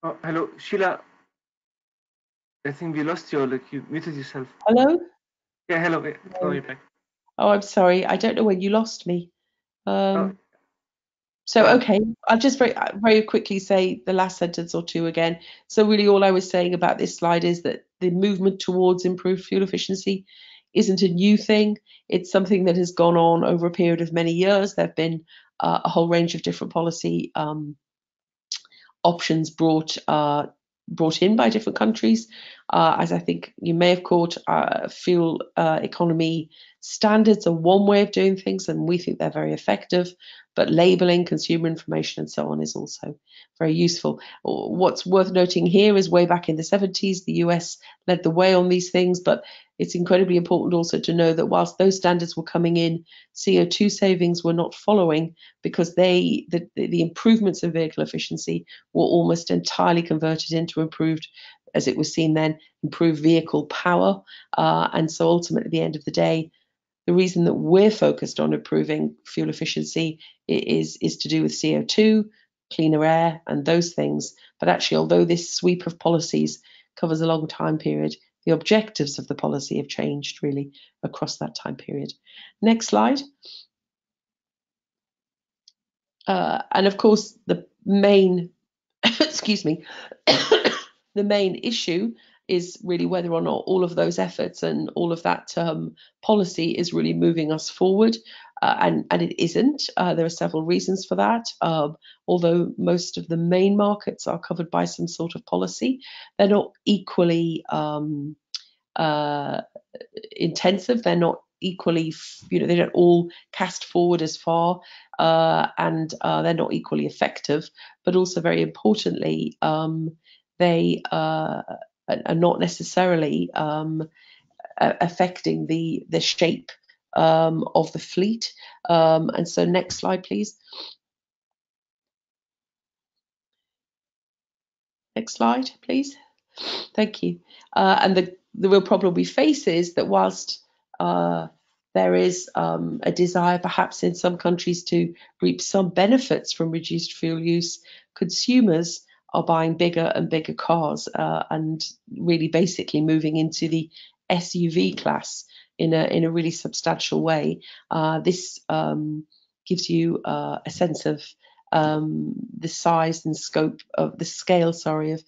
S5: Oh, hello, Sheila. I think we lost you. Like you muted yourself.
S4: Hello?
S5: Yeah, hello. Oh, you're back.
S4: Oh, I'm sorry. I don't know when you lost me. Um,
S5: Oh.
S4: So,
S5: Uh,
S4: okay, I'll just very, very quickly say the last sentence or two again. So, really, all I was saying about this slide is that the movement towards improved fuel efficiency isn't a new thing. It's something that has gone on over a period of many years. There have been uh, a whole range of different policy um, options brought uh, brought in by different countries. Uh, as I think you may have caught, uh, fuel uh, economy standards are one way of doing things, and we think they're very effective. But labeling, consumer information, and so on is also very useful. What's worth noting here is way back in the 70s, the US led the way on these things, but it's incredibly important also to know that whilst those standards were coming in, CO2 savings were not following because they the, the improvements in vehicle efficiency were almost entirely converted into improved, as it was seen then, improved vehicle power. Uh, and so ultimately, at the end of the day, the reason that we're focused on improving fuel efficiency is, is to do with CO2, cleaner air, and those things. But actually, although this sweep of policies covers a long time period, the objectives of the policy have changed really across that time period. Next slide. Uh, and of course, the main, excuse me, the main issue is really whether or not all of those efforts and all of that um, policy is really moving us forward. Uh, and, and it isn't. Uh, there are several reasons for that. Um, although most of the main markets are covered by some sort of policy, they're not equally um, uh, intensive. They're not equally, you know, they don't all cast forward as far, uh, and uh, they're not equally effective. But also, very importantly, um, they uh, are not necessarily um, affecting the the shape um, of the fleet. Um, and so, next slide, please. Next slide, please. Thank you. Uh, and the the real problem we face is that whilst uh, there is um, a desire, perhaps in some countries, to reap some benefits from reduced fuel use, consumers are buying bigger and bigger cars uh, and really basically moving into the SUV class in a in a really substantial way. Uh, this um, gives you uh, a sense of um, the size and scope of the scale, sorry, of,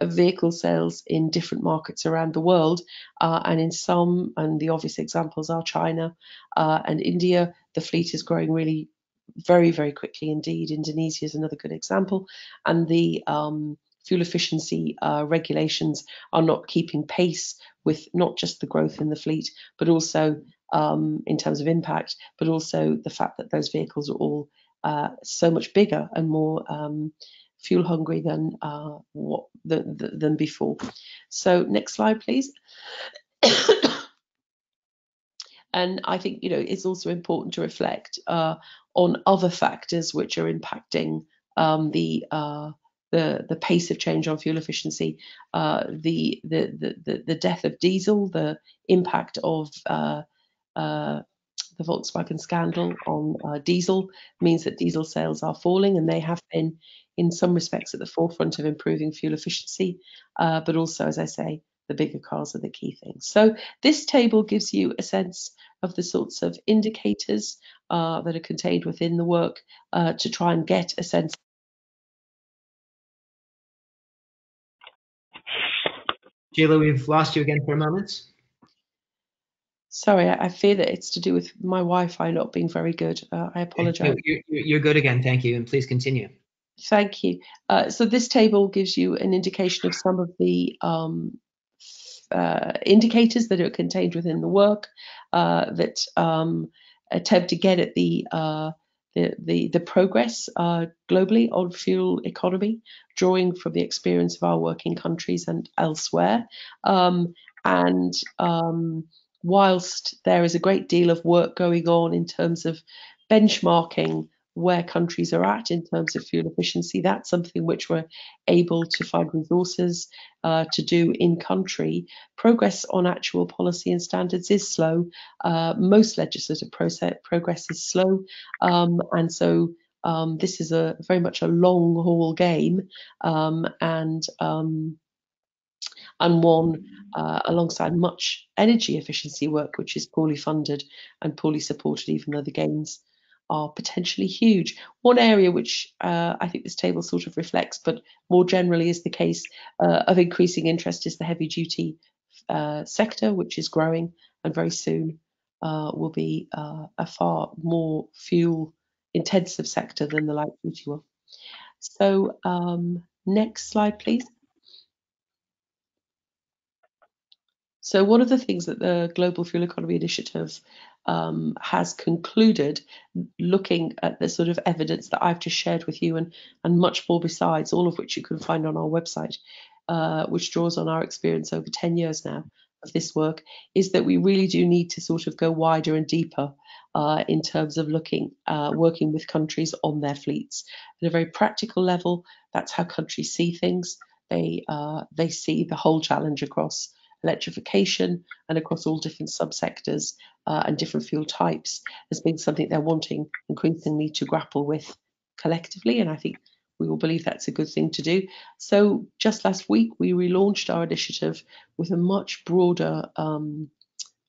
S4: of vehicle sales in different markets around the world. Uh, and in some, and the obvious examples are China uh, and India, the fleet is growing really very, very quickly indeed. Indonesia is another good example. And the um, fuel efficiency uh, regulations are not keeping pace with not just the growth in the fleet, but also um, in terms of impact, but also the fact that those vehicles are all uh, so much bigger and more um, fuel hungry than uh, what the, the, than before. So next slide, please. and I think you know it's also important to reflect uh, on other factors which are impacting um, the uh, the the pace of change on fuel efficiency, uh, the, the, the the death of diesel, the impact of uh, uh, the Volkswagen scandal on uh, diesel means that diesel sales are falling, and they have been, in some respects, at the forefront of improving fuel efficiency. Uh, but also, as I say, the bigger cars are the key things. So this table gives you a sense of the sorts of indicators uh, that are contained within the work uh, to try and get a sense.
S1: Sheila, we've lost you again for a moment.
S4: Sorry, I, I fear that it's to do with my Wi-Fi not being very good. Uh, I apologize.
S1: You're, you're good again. Thank you. And please continue.
S4: Thank you. Uh, so this table gives you an indication of some of the um, uh, indicators that are contained within the work uh, that um, attempt to get at the uh, the, the, progress uh, globally on fuel economy, drawing from the experience of our working countries and elsewhere. Um, and um, whilst there is a great deal of work going on in terms of benchmarking where countries are at in terms of fuel efficiency. That's something which we're able to find resources uh, to do in country. Progress on actual policy and standards is slow. Uh, most legislative process, progress is slow. Um, and so um, this is a very much a long haul game. Um, and um, and one uh, alongside much energy efficiency work, which is poorly funded and poorly supported, even though the gains are potentially huge. One area which uh, I think this table sort of reflects, but more generally is the case uh, of increasing interest is the heavy duty uh, sector, which is growing and very soon uh, will be uh, a far more fuel intensive sector than the light duty one. So um, next slide, please. So one of the things that the Global Fuel Economy Initiative um, has concluded, looking at the sort of evidence that I've just shared with you and, and much more besides, all of which you can find on our website, uh, which draws on our experience over 10 years now of this work, is that we really do need to sort of go wider and deeper uh, in terms of looking, uh, working with countries on their fleets. At a very practical level, that's how countries see things. They, uh, they see the whole challenge across electrification and across all different subsectors uh, and different fuel types as being something they're wanting increasingly to grapple with collectively. And I think we all believe that's a good thing to do. So just last week, we relaunched our initiative with a much broader um,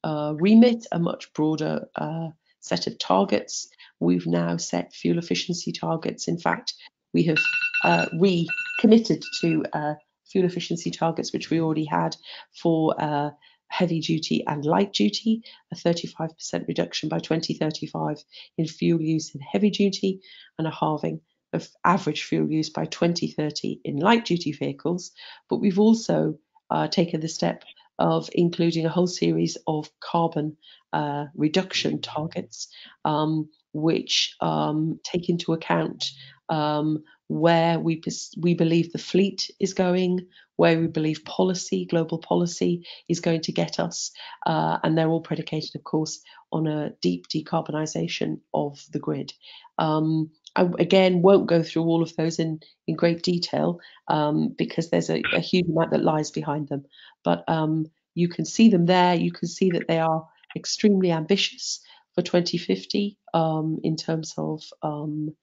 S4: uh, remit, a much broader uh, set of targets. We've now set fuel efficiency targets. In fact, we have uh, recommitted to uh, fuel efficiency targets, which we already had for uh, heavy duty and light duty, a 35% reduction by 2035 in fuel use in heavy duty, and a halving of average fuel use by 2030 in light duty vehicles. But we've also uh, taken the step of including a whole series of carbon uh, reduction targets, um, which um, take into account um, where we we believe the fleet is going, where we believe policy, global policy, is going to get us, uh, and they're all predicated, of course, on a deep decarbonisation of the grid. Um, I again won't go through all of those in in great detail um, because there's a, a, huge amount that lies behind them, but um, you can see them there. You can see that they are extremely ambitious for 2050 um, in terms of um,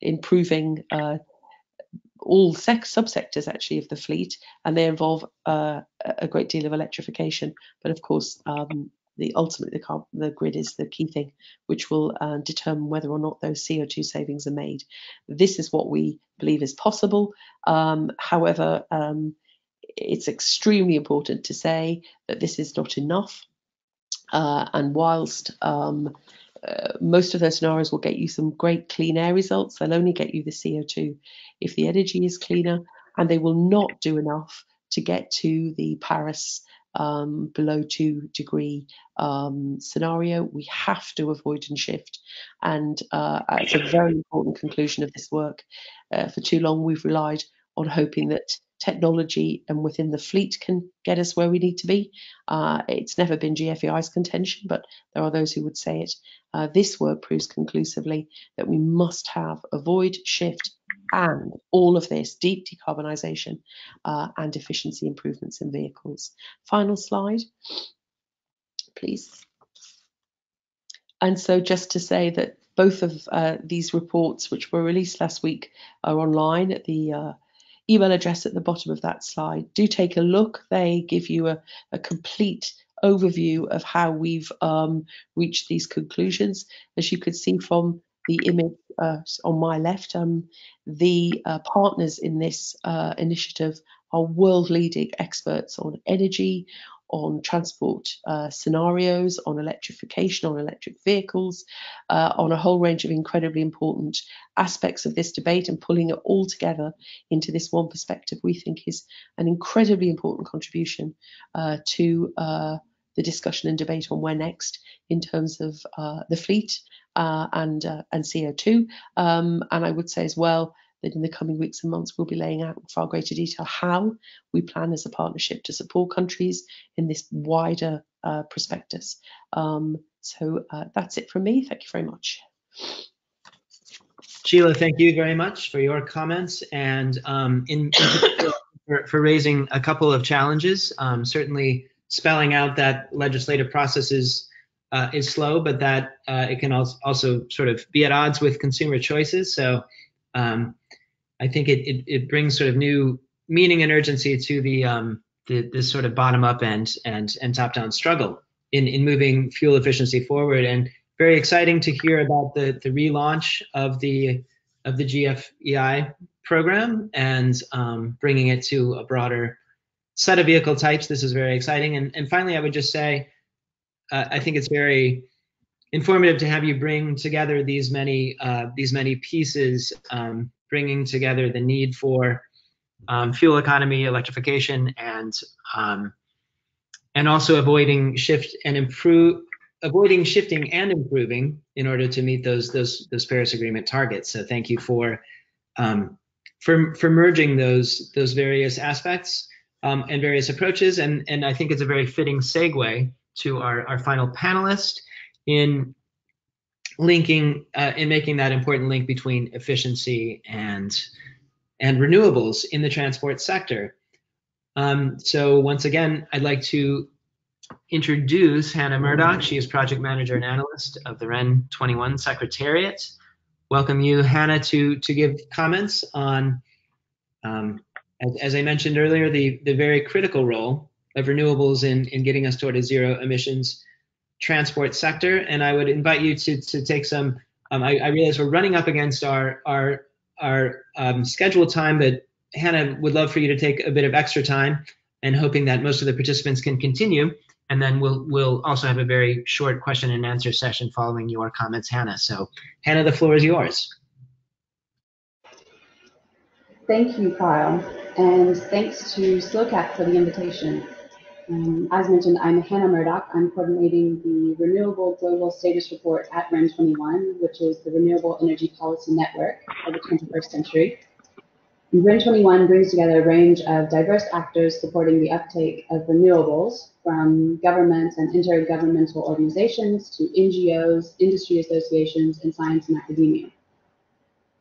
S4: improving uh, all sex subsectors actually of the fleet, and they involve uh, a great deal of electrification. But of course, um, the ultimate the, car, the, grid is the key thing, which will uh, determine whether or not those CO2 savings are made. This is what we believe is possible. Um, however, um, it's extremely important to say that this is not enough. Uh, and whilst um, uh, most of those scenarios will get you some great clean air results. They'll only get you the CO2 if the energy is cleaner, and they will not do enough to get to the Paris um, below two degree um, scenario. We have to avoid and shift, and uh, it's a very important conclusion of this work. Uh, for too long, we've relied on hoping that technology and within the fleet can get us where we need to be. Uh, it's never been GFEI's contention, but there are those who would say it. Uh, this work proves conclusively that we must have avoid, shift, and all of this deep decarbonisation uh, and efficiency improvements in vehicles. Final slide, please. And so just to say that both of uh, these reports, which were released last week, are online at the uh, email address at the bottom of that slide. Do take a look. They give you a, a complete overview of how we've um, reached these conclusions. As you could see from the image uh, on my left, um, the uh, partners in this uh, initiative are world leading experts on energy, on transport uh, scenarios, on electrification, on electric vehicles, uh, on a whole range of incredibly important aspects of this debate and pulling it all together into this one perspective we think is an incredibly important contribution uh, to uh, the discussion and debate on where next in terms of uh, the fleet uh, and and CO2. Um, and I would say as well that in the coming weeks and months we'll be laying out in far greater detail how we plan as a partnership to support countries in this wider uh, prospectus. Um, so uh, that's it from me. Thank you very much.
S1: Sheila, thank you very much for your comments and um, in, for, for, raising a couple of challenges. Um, certainly spelling out that legislative process is, uh, is slow, but that uh, it can also, also sort of be at odds with consumer choices. So um, I think it, it, it brings sort of new meaning and urgency to the um, the this sort of bottom up and and and top down struggle in in moving fuel efficiency forward. And very exciting to hear about the the relaunch of the of the GFEI program and um, bringing it to a broader set of vehicle types. This is very exciting. And and finally, I would just say, uh, I think it's very informative to have you bring together these many uh, these many pieces um, bringing together the need for um, fuel economy, electrification, and um, and also avoiding shift and improve avoiding shifting and improving in order to meet those those those Paris Agreement targets. So thank you for um, for for merging those those various aspects um, and various approaches. And and I think it's a very fitting segue to our our final panelist in linking uh, in making that important link between efficiency and and renewables in the transport sector. Um, so once again, I'd like to introduce Hannah Murdock. She is project manager and analyst of the REN21 Secretariat. Welcome you, Hannah, to to give comments on, um, as, as, I mentioned earlier, the the very critical role of renewables in in getting us toward a zero emissions transport sector. And I would invite you to, to take some, um, I, I, realize we're running up against our, our, our um, scheduled time, but Hannah would love for you to take a bit of extra time and hoping that most of the participants can continue. And then we'll, we'll also have a very short question and answer session following your comments, Hannah. So Hannah, the floor is yours.
S6: Thank you, Kyle, and thanks to SLoCaT for the invitation. Um, as mentioned, I'm Hannah Murdock. I'm coordinating the Renewable Global Status Report at REN21, which is the Renewable Energy Policy Network of the 21st century. REN21 brings together a range of diverse actors supporting the uptake of renewables, from governments and intergovernmental organizations to NGOs, industry associations, and science and academia.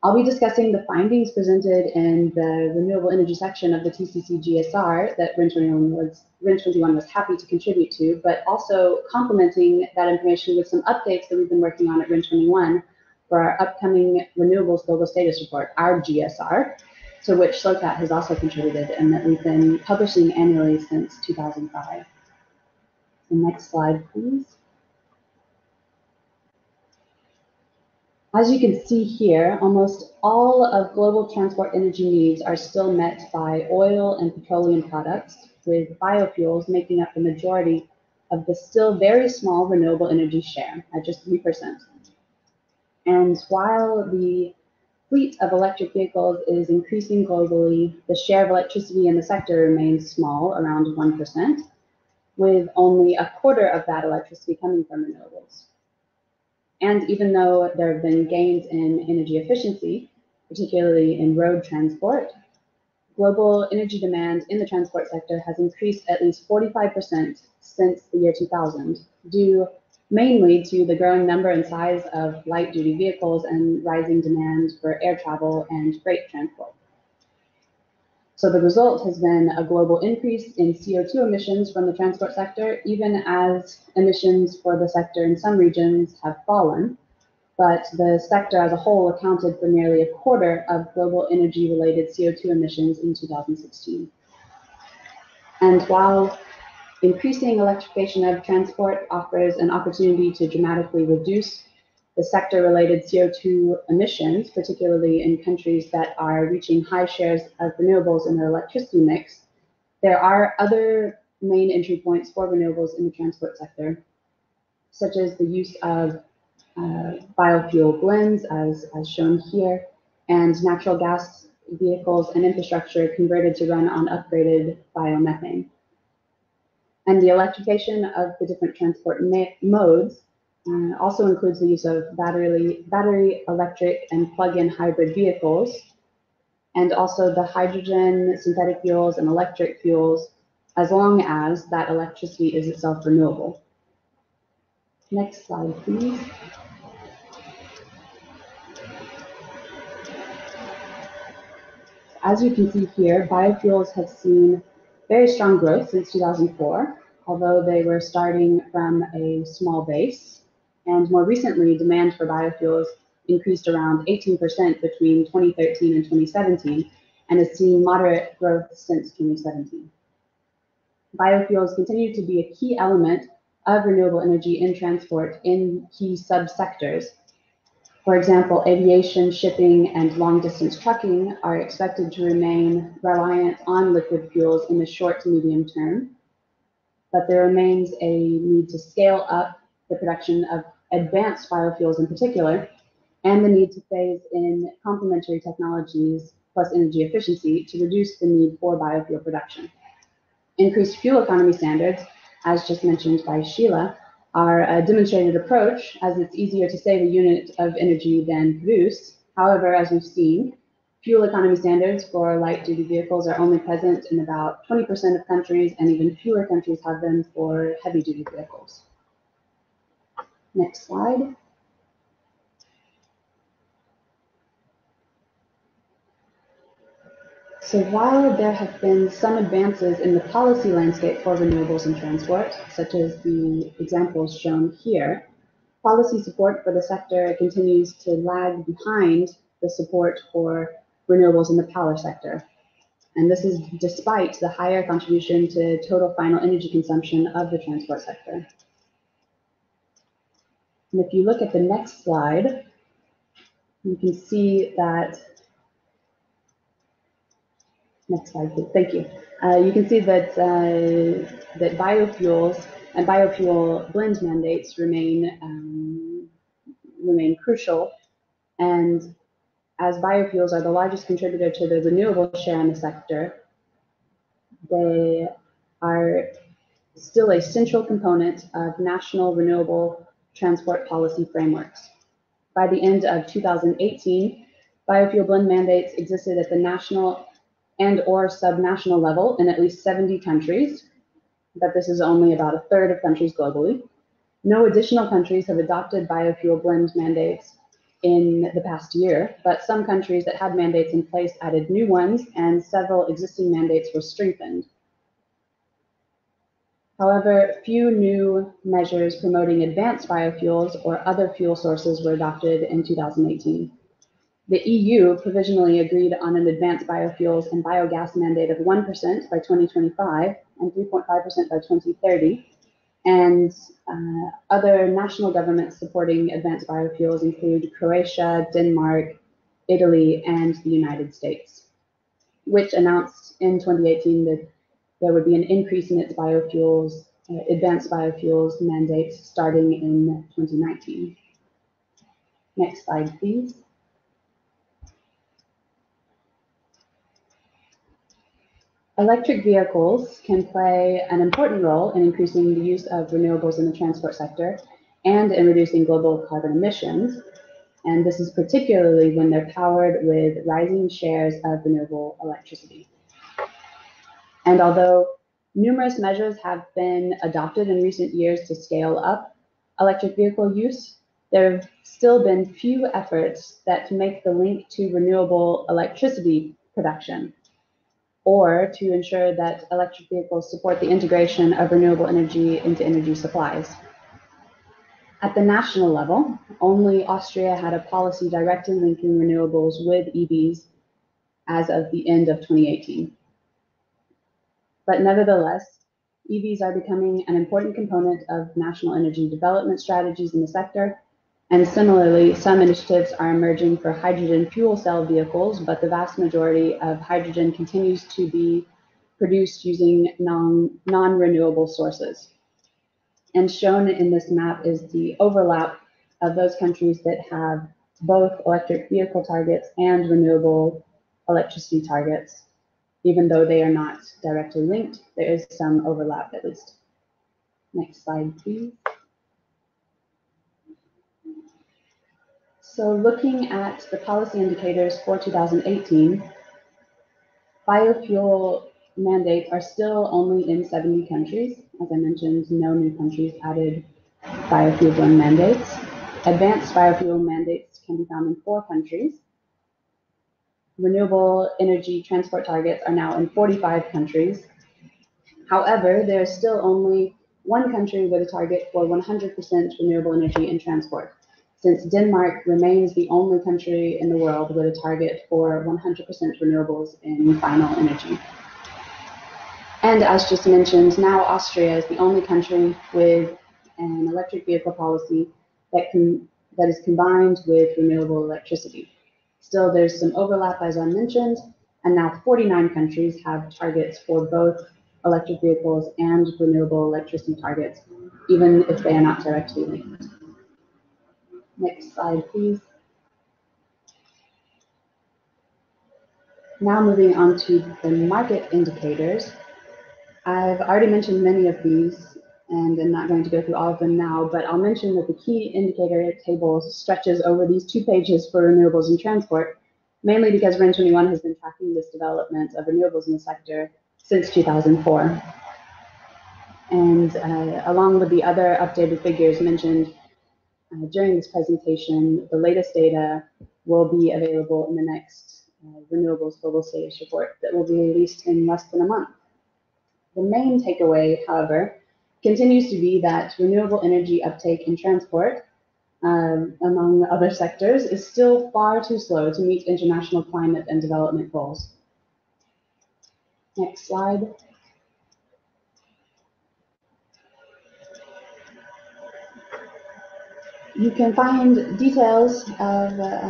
S6: I'll be discussing the findings presented in the renewable energy section of the TCC GSR that REN21 was, REN21 was happy to contribute to, but also complementing that information with some updates that we've been working on at REN21 for our upcoming Renewables Global Status Report, our GSR, to which SLoCaT has also contributed and that we've been publishing annually since 2005. The next slide, please. As you can see here, almost all of global transport energy needs are still met by oil and petroleum products, with biofuels making up the majority of the still very small renewable energy share at just 3%. And while the fleet of electric vehicles is increasing globally, the share of electricity in the sector remains small, around 1%, with only a quarter of that electricity coming from renewables. And even though there have been gains in energy efficiency, particularly in road transport, global energy demand in the transport sector has increased at least 45% since the year 2000, due mainly to the growing number and size of light duty vehicles and rising demand for air travel and freight transport. So the result has been a global increase in CO2 emissions from the transport sector, even as emissions for the sector in some regions have fallen. But the sector as a whole accounted for nearly a quarter of global energy related CO2 emissions in 2016. And while increasing electrification of transport offers an opportunity to dramatically reduce the sector-related CO2 emissions, particularly in countries that are reaching high shares of renewables in their electricity mix, there are other main entry points for renewables in the transport sector, such as the use of uh, biofuel blends, as, as shown here, and natural gas vehicles and infrastructure converted to run on upgraded biomethane. And the electrification of the different transport modes uh, also includes the use of battery, battery electric and plug-in hybrid vehicles, and also the hydrogen, synthetic fuels, and electric fuels, as long as that electricity is itself renewable. Next slide, please. As you can see here, biofuels have seen very strong growth since 2004, although they were starting from a small base. And more recently, demand for biofuels increased around 18% between 2013 and 2017 and has seen moderate growth since 2017. Biofuels continue to be a key element of renewable energy in transport in key subsectors. For example, aviation, shipping, and long distance trucking are expected to remain reliant on liquid fuels in the short to medium term, but there remains a need to scale up the production of advanced biofuels in particular, and the need to phase in complementary technologies plus energy efficiency to reduce the need for biofuel production. Increased fuel economy standards, as just mentioned by Sheila, are a demonstrated approach as it's easier to save a unit of energy than produce. However, as we've seen, fuel economy standards for light duty vehicles are only present in about 20% of countries and even fewer countries have them for heavy duty vehicles. Next slide. So while there have been some advances in the policy landscape for renewables and transport, such as the examples shown here, policy support for the sector continues to lag behind the support for renewables in the power sector. And this is despite the higher contribution to total final energy consumption of the transport sector. And if you look at the next slide, you can see that Next slide, please. Thank you. Uh, you can see that uh, that biofuels and biofuel blend mandates remain um, remain crucial, and as biofuels are the largest contributor to the renewable share in the sector, they are still a central component of national renewable transport policy frameworks. By the end of 2018, biofuel blend mandates existed at the national and or subnational level in at least 70 countries, but this is only about a third of countries globally. No additional countries have adopted biofuel blend mandates in the past year, but some countries that had mandates in place added new ones and several existing mandates were strengthened. However, few new measures promoting advanced biofuels or other fuel sources were adopted in 2018. The EU provisionally agreed on an advanced biofuels and biogas mandate of 1% by 2025 and 3.5% by 2030. And uh, other national governments supporting advanced biofuels include Croatia, Denmark, Italy, and the United States, which announced in 2018 that there would be an increase in its biofuels, uh, advanced biofuels mandates starting in 2019. Next slide, please. Electric vehicles can play an important role in increasing the use of renewables in the transport sector and in reducing global carbon emissions. And this is particularly when they're powered with rising shares of renewable electricity. And although numerous measures have been adopted in recent years to scale up electric vehicle use, there have still been few efforts that make the link to renewable electricity production or to ensure that electric vehicles support the integration of renewable energy into energy supplies. At the national level, only Austria had a policy directly linking renewables with EVs as of the end of 2018. But nevertheless, EVs are becoming an important component of national energy development strategies in the sector, and similarly, some initiatives are emerging for hydrogen fuel cell vehicles, but the vast majority of hydrogen continues to be produced using non, non-renewable sources. And shown in this map is the overlap of those countries that have both electric vehicle targets and renewable electricity targets. Even though they are not directly linked, there is some overlap at least. Next slide, please. So looking at the policy indicators for 2018, biofuel mandates are still only in 70 countries. As I mentioned, no new countries added biofuel mandates. Advanced biofuel mandates can be found in four countries. Renewable energy transport targets are now in 45 countries. However, there is still only one country with a target for 100% renewable energy in transport, since Denmark remains the only country in the world with a target for 100% renewables in final energy. And as just mentioned, now Austria is the only country with an electric vehicle policy that that is combined with renewable electricity. Still, there's some overlap, as I mentioned, and now 49 countries have targets for both electric vehicles and renewable electricity targets, even if they are not directly linked. Next slide, please. Now moving on to the market indicators. I've already mentioned many of these and I'm not going to go through all of them now, but I'll mention that the key indicator table stretches over these two pages for renewables and transport, mainly because REN21 has been tracking this development of renewables in the sector since 2004. And uh, along with the other updated figures mentioned uh, during this presentation, the latest data will be available in the next uh, Renewables Global Status Report that will be released in less than a month. The main takeaway, however, continues to be that renewable energy uptake in transport, um, among other sectors, is still far too slow to meet international climate and development goals. Next slide. You can find details of uh,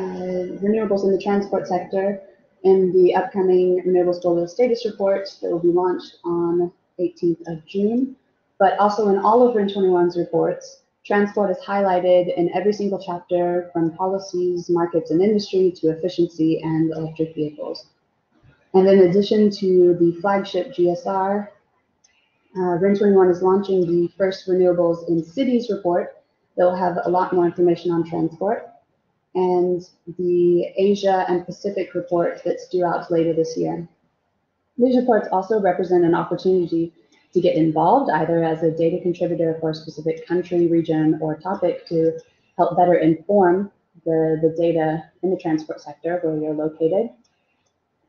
S6: renewables in the transport sector in the upcoming Renewables Global Status Report that will be launched on 18th of June but also in all of REN21's reports, transport is highlighted in every single chapter from policies, markets, and industry to efficiency and electric vehicles. And in addition to the flagship GSR, uh, REN21 is launching the first renewables in cities report that will have a lot more information on transport and the Asia and Pacific report that's due out later this year. These reports also represent an opportunity to get involved, either as a data contributor for a specific country, region, or topic to help better inform the, the data in the transport sector where you're located,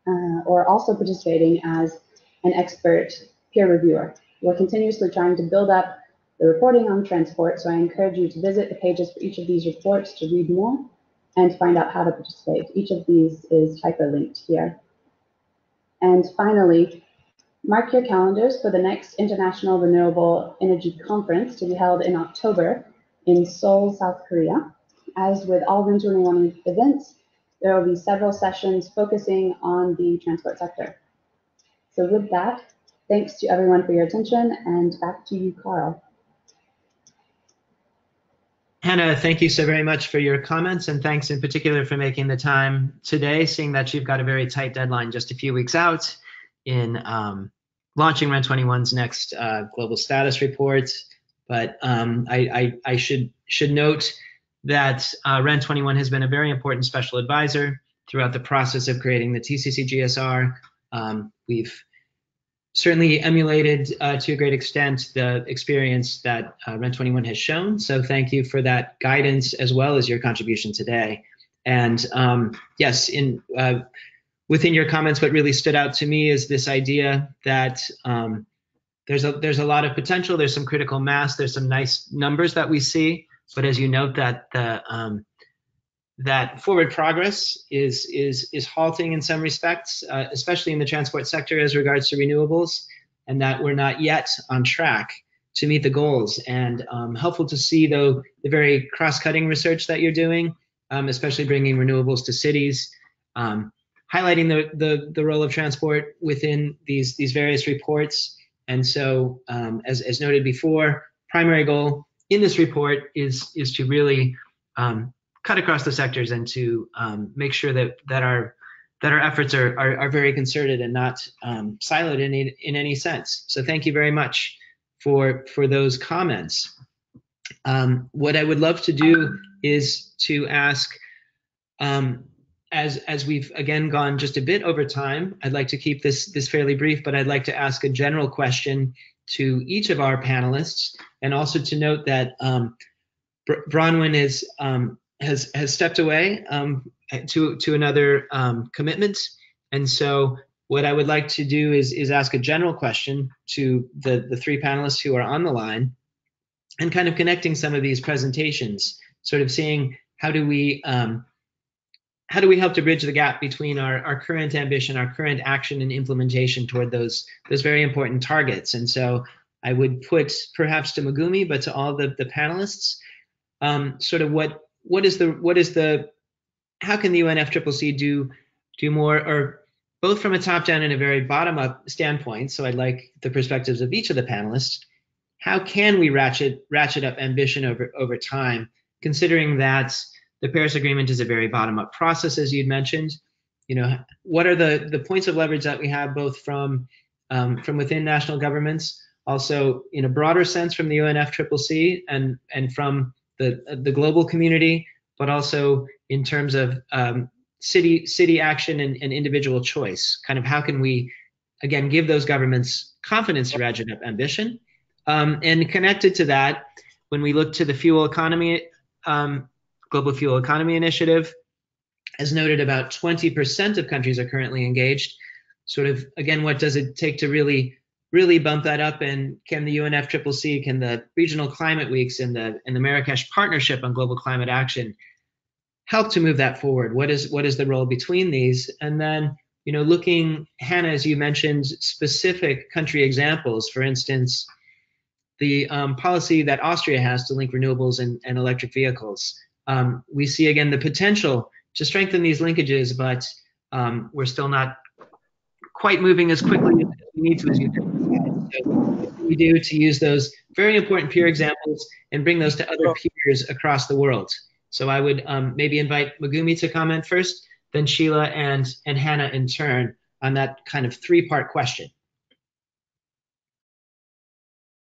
S6: uh, or also participating as an expert peer reviewer. We're continuously trying to build up the reporting on transport, so I encourage you to visit the pages for each of these reports to read more and find out how to participate. Each of these is hyperlinked here. And finally, Mark your calendars for the next International Renewable Energy Conference to be held in October in Seoul, South Korea. As with all REN21 events, there will be several sessions focusing on the transport sector. So with that, thanks to everyone for your attention and back to you, Karl.
S1: Hannah, thank you so very much for your comments and thanks in particular for making the time today, seeing that you've got a very tight deadline just a few weeks out in um, launching REN21's next uh, global status report. But um, I, I, I, should should note that uh, REN21 has been a very important special advisor throughout the process of creating the TCC GSR. Um, we've certainly emulated uh, to a great extent the experience that uh, REN 21 has shown. So thank you for that guidance as well as your contribution today. And um, yes, in uh, within your comments, what really stood out to me is this idea that um, there's a there's a lot of potential. There's some critical mass. There's some nice numbers that we see, but as you note that the um, that forward progress is is is halting in some respects, uh, especially in the transport sector as regards to renewables, and that we're not yet on track to meet the goals. And um, helpful to see though the very cross-cutting research that you're doing, um, especially bringing renewables to cities. Um, highlighting the, the, the role of transport within these, these various reports. And so, um, as, as noted before, primary goal in this report is, is to really um, cut across the sectors and to um, make sure that, that our that our efforts are, are, are very concerted and not um, siloed in, in any sense. So thank you very much for, for those comments. Um, what I would love to do is to ask um, as as we've again gone just a bit over time, I'd like to keep this this fairly brief, but I'd like to ask a general question to each of our panelists, and also to note that um, Br- Bronwen is um, has has stepped away um, to to another um, commitment, and so what I would like to do is is ask a general question to the the three panelists who are on the line, and kind of connecting some of these presentations, sort of seeing how do we um, how do we help to bridge the gap between our, our current ambition, our current action and implementation toward those those very important targets? And so I would put perhaps to Megumi, but to all the, the panelists, um, sort of what what is the what is the how can the UNFCCC do do more or both from a top down and a very bottom up standpoint. So I'd like the perspectives of each of the panelists. How can we ratchet ratchet up ambition over over time, considering that the Paris Agreement is a very bottom-up process, as you'd mentioned. You know, what are the the points of leverage that we have both from um, from within national governments, also in a broader sense from the UNFCCC and and from the the global community, but also in terms of um, city city action and, and individual choice. Kind of how can we again give those governments confidence to ratchet up ambition, um, and connected to that, when we look to the fuel economy um, Global Fuel Economy Initiative. As noted, about 20% of countries are currently engaged. Sort of, again, what does it take to really, really bump that up? And can the UNFCCC, can the regional climate weeks and the and the Marrakesh Partnership on Global Climate Action help to move that forward? What is what is the role between these? And then, you know, looking, Hannah, as you mentioned, specific country examples. For instance, the um, policy that Austria has to link renewables and, and electric vehicles um, we see again the potential to strengthen these linkages, but um, we're still not quite moving as quickly as we need to, as you. So we do to use those very important peer examples and bring those to other peers across the world. So I would um, maybe invite Megumi to comment first, then Sheila and, and Hannah in turn on that kind of three-part question.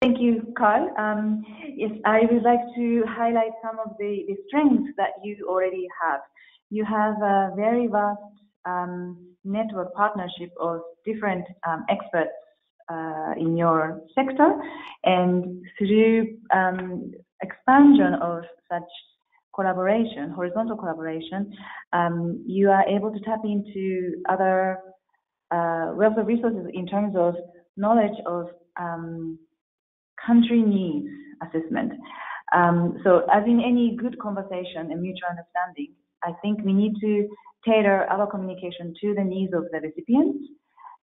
S2: Thank you, Karl. Um, yes, I would like to highlight some of the, the, strengths that you already have. You have a very vast um, network partnership of different um, experts uh, in your sector, and through um, expansion of such collaboration, horizontal collaboration, um, you are able to tap into other uh, wealth of resources in terms of knowledge of um, country needs assessment. Um, so as in any good conversation and mutual understanding, I think we need to tailor our communication to the needs of the recipients,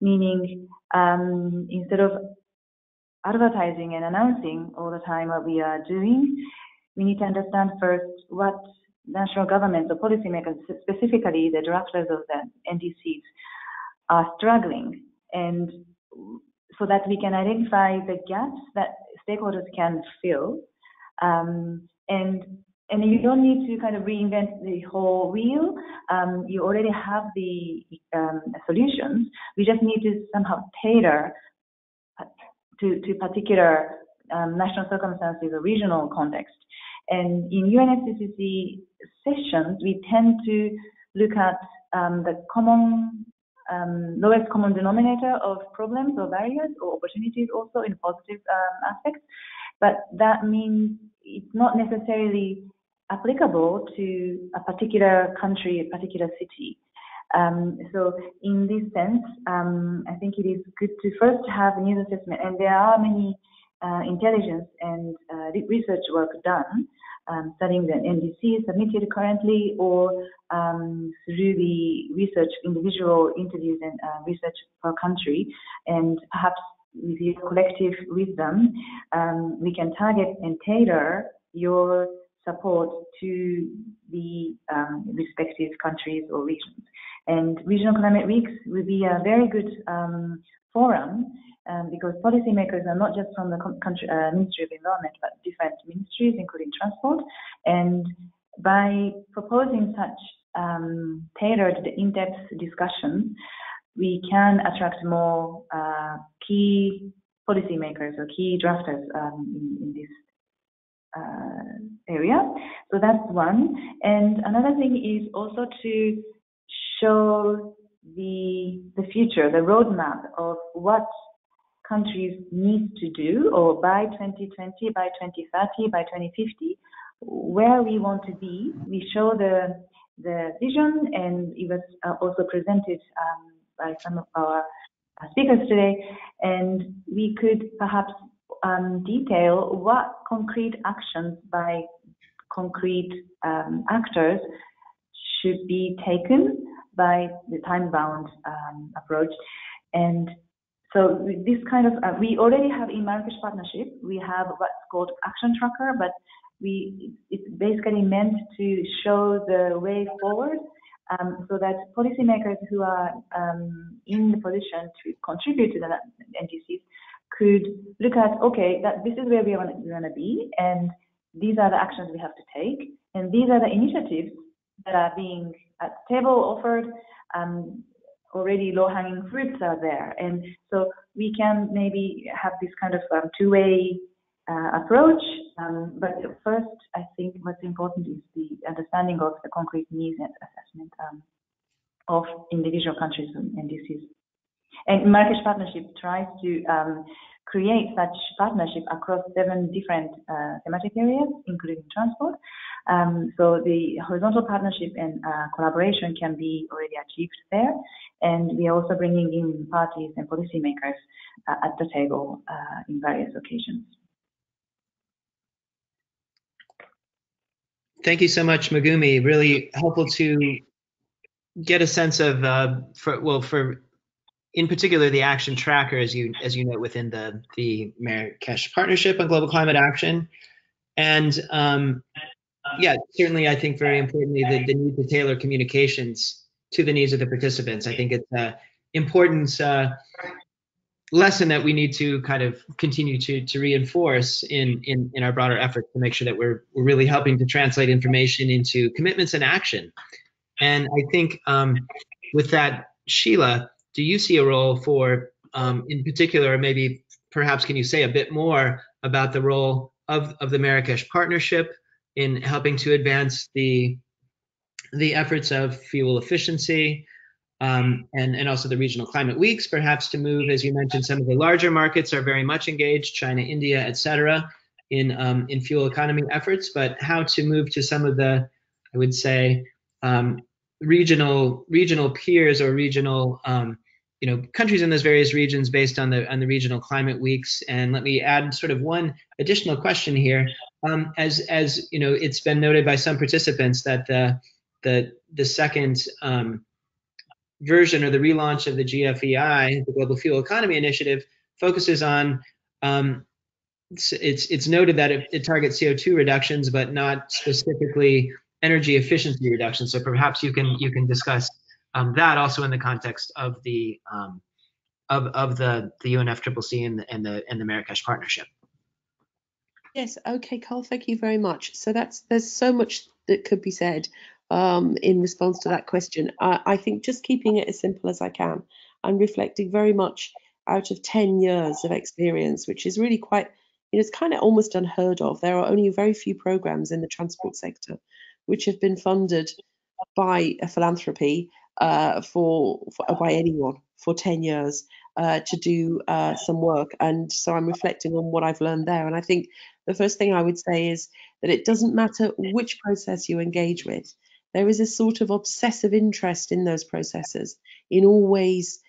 S2: meaning um, instead of advertising and announcing all the time what we are doing, we need to understand first what national governments or policymakers, specifically the drafters of the NDCs, are struggling and so that we can identify the gaps that stakeholders can fill. Um, and and you don't need to kind of reinvent the whole wheel. Um, you already have the um, solutions. We just need to somehow tailor to, to particular um, national circumstances or regional context. And in UNFCCC sessions, we tend to look at um, the common um, lowest common denominator of problems or barriers or opportunities also in positive um, aspects. But that means it's not necessarily applicable to a particular country, a particular city. Um, so in this sense, um, I think it is good to first have a news assessment, and there are many uh, intelligence and uh, research work done um, studying the NDC submitted currently or um, through the research, individual interviews and uh, research per country, and perhaps with your collective wisdom, um, we can target and tailor your support to the um, respective countries or regions. And regional climate weeks will be a very good um, forum um, because policymakers are not just from the country, uh, Ministry of Environment, but different ministries, including transport. And by proposing such um, tailored, in-depth discussions, we can attract more uh, key policymakers or key drafters um, in, in, this uh, area. So that's one. And another thing is also to show the the future, the roadmap of what countries need to do, or by 2020, by 2030, by 2050, where we want to be. We show the the vision, and it was uh, also presented um, by some of our speakers today. And we could perhaps um, detail what concrete actions by concrete um, actors should be taken by the time-bound um, approach. And so this kind of, uh, we already have in Marrakesh Partnership, we have what's called Action Tracker, but we it's basically meant to show the way forward um, so that policymakers who are um, in the position to contribute to the NDCs could look at, okay, that this is where we want to be, and these are the actions we have to take, and these are the initiatives that are being at the table offered. Um, already low-hanging fruits are there, and so we can maybe have this kind of um, two-way uh, approach. Um, but first, I think what's important is the understanding of the concrete needs and assessment um, of individual countries and NDCs. And Marrakesh Partnership tries to um, create such partnership across seven different uh, thematic areas, including transport. Um, so the horizontal partnership and uh, collaboration can be already achieved there. And we are also bringing in parties and policymakers uh, at the table uh, in various occasions.
S1: Thank you so much, Megumi. Really helpful to get a sense of, uh, for, well, for in particular the action tracker, as you as you note within the the Marrakesh Partnership on Global Climate Action, and um, yeah, certainly I think very importantly the, the need to tailor communications to the needs of the participants. I think it's an important uh, lesson that we need to kind of continue to to reinforce in in in our broader efforts to make sure that we're we're really helping to translate information into commitments and action. And I think um, with that, Sheila, do you see a role for, um, in particular, maybe perhaps can you say a bit more about the role of of the Marrakesh Partnership in helping to advance the the efforts of fuel efficiency, um, and, and also the regional climate weeks, perhaps to move, as you mentioned, some of the larger markets are very much engaged, China, India, et cetera, in, um, in fuel economy efforts, but how to move to some of the, I would say, um, regional regional peers or regional um, you know countries in those various regions based on the on the regional climate weeks. And let me add sort of one additional question here um, as as you know it's been noted by some participants that the the the second um, version or the relaunch of the GFEI, the Global Fuel Economy Initiative, focuses on um, it's, it's, it's noted that it, it, targets CO2 reductions, but not specifically energy efficiency reductions. So perhaps you can you can discuss um, that also in the context of the um, of of the the UNFCCC and the and the and the Marrakesh Partnership.
S4: Yes. Okay, Karl. Thank you very much. So that's there's so much that could be said um, in response to that question. I, I, think just keeping it as simple as I can and reflecting very much out of 10 years of experience, which is really quite, you know, it's kind of almost unheard of. There are only very few programs in the transport sector which have been funded by a philanthropy uh, for, for, by anyone for 10 years uh, to do uh, some work. And so I'm reflecting on what I've learned there. And I think the first thing I would say is that it doesn't matter which process you engage with there is a sort of obsessive interest in those processes in always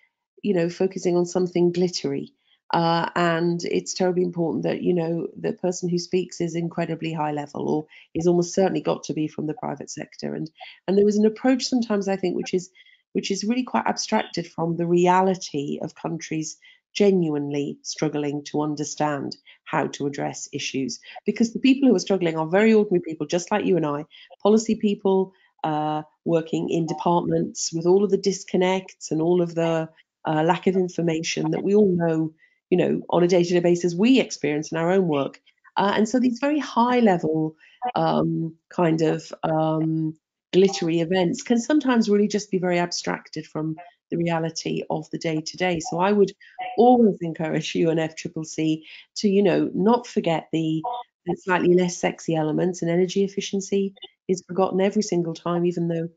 S4: you know focusing on something glittery. Uh, and it's terribly important that you know the person who speaks is incredibly high level or is almost certainly got to be from the private sector. And and there is an approach sometimes i think which is which is really quite abstracted from the reality of countries genuinely struggling to understand how to address issues because the people who are struggling are very ordinary people just like you and i policy people uh, working in departments with all of the disconnects and all of the uh, lack of information that we all know, you know, on a day-to-day basis we experience in our own work. Uh, and so these very high-level um, kind of um, glittery events can sometimes really just be very abstracted from the reality of the day to day. So I would always encourage UNFCCC to, you know, not forget the, the slightly less sexy elements and energy efficiency is forgotten every single time, even though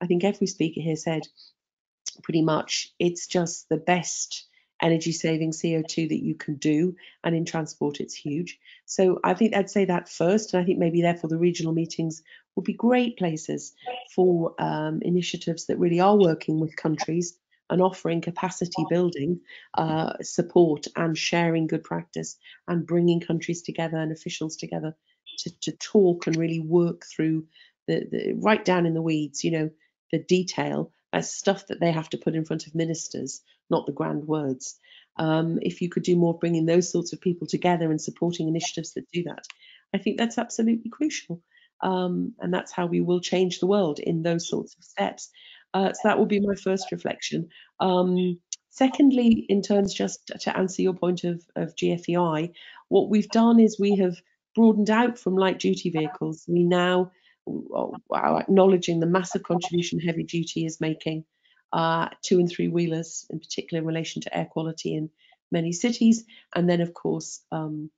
S4: I think every speaker here said pretty much it's just the best energy saving CO2 that you can do. And in transport, it's huge. So I think I'd say that first. And I think maybe therefore the regional meetings would be great places for um, initiatives that really are working with countries and offering capacity building uh, support and sharing good practice and bringing countries together and officials together to, to talk and really work through the, the right down in the weeds, you know, the detail as stuff that they have to put in front of ministers, not the grand words. Um, if you could do more bringing those sorts of people together and supporting initiatives that do that, I think that's absolutely crucial. Um, and that's how we will change the world in those sorts of steps. Uh, so that will be my first reflection. Um, secondly, in terms just to answer your point of, of GFEI, what we've done is we have broadened out from light duty vehicles. We now are acknowledging the massive contribution heavy duty is making, uh, two and three wheelers in particular in relation to air quality in many cities, and then of course um,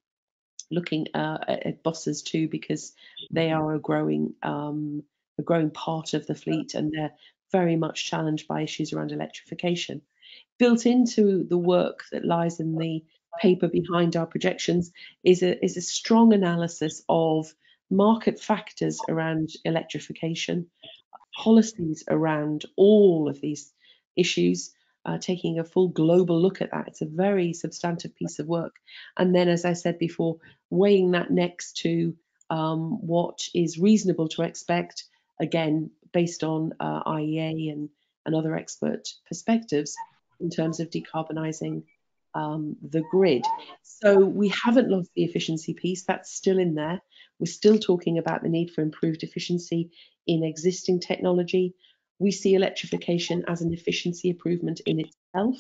S4: looking uh, at buses too because they are a growing um, a growing part of the fleet and they're very much challenged by issues around electrification. Built into the work that lies in the paper behind our projections is a, is a strong analysis of market factors around electrification, policies around all of these issues, uh, taking a full global look at that. It's a very substantive piece of work. And then, as I said before, weighing that next to um, what is reasonable to expect, again, based on uh, IEA and, and other expert perspectives in terms of decarbonising um, the grid. So we haven't lost the efficiency piece, that's still in there. We're still talking about the need for improved efficiency in existing technology. We see electrification as an efficiency improvement in itself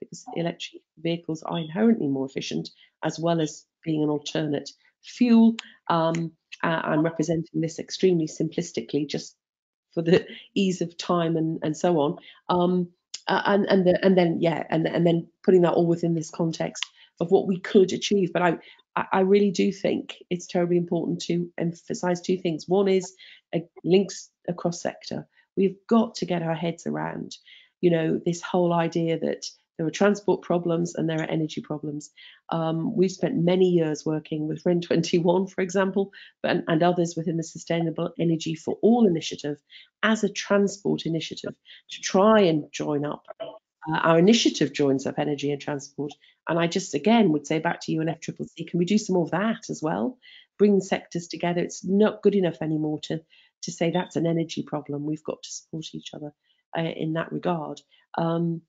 S4: because electric vehicles are inherently more efficient as well as being an alternate fuel. Um, uh, I'm representing this extremely simplistically just for the ease of time and, and so on. Um, uh, and and the, and then yeah, and and then putting that all within this context of what we could achieve. But I I really do think it's terribly important to emphasise two things. One is a links across sector. We've got to get our heads around, you know, this whole idea that there are transport problems and there are energy problems. Um, we've spent many years working with REN21, for example, but, and others within the Sustainable Energy for All initiative as a transport initiative to try and join up. Uh, our initiative joins up energy and transport. And I just, again, would say back to UNFCCC, can we do some more of that as well? Bring sectors together. It's not good enough anymore to, to say that's an energy problem. We've got to support each other uh, in that regard. Um,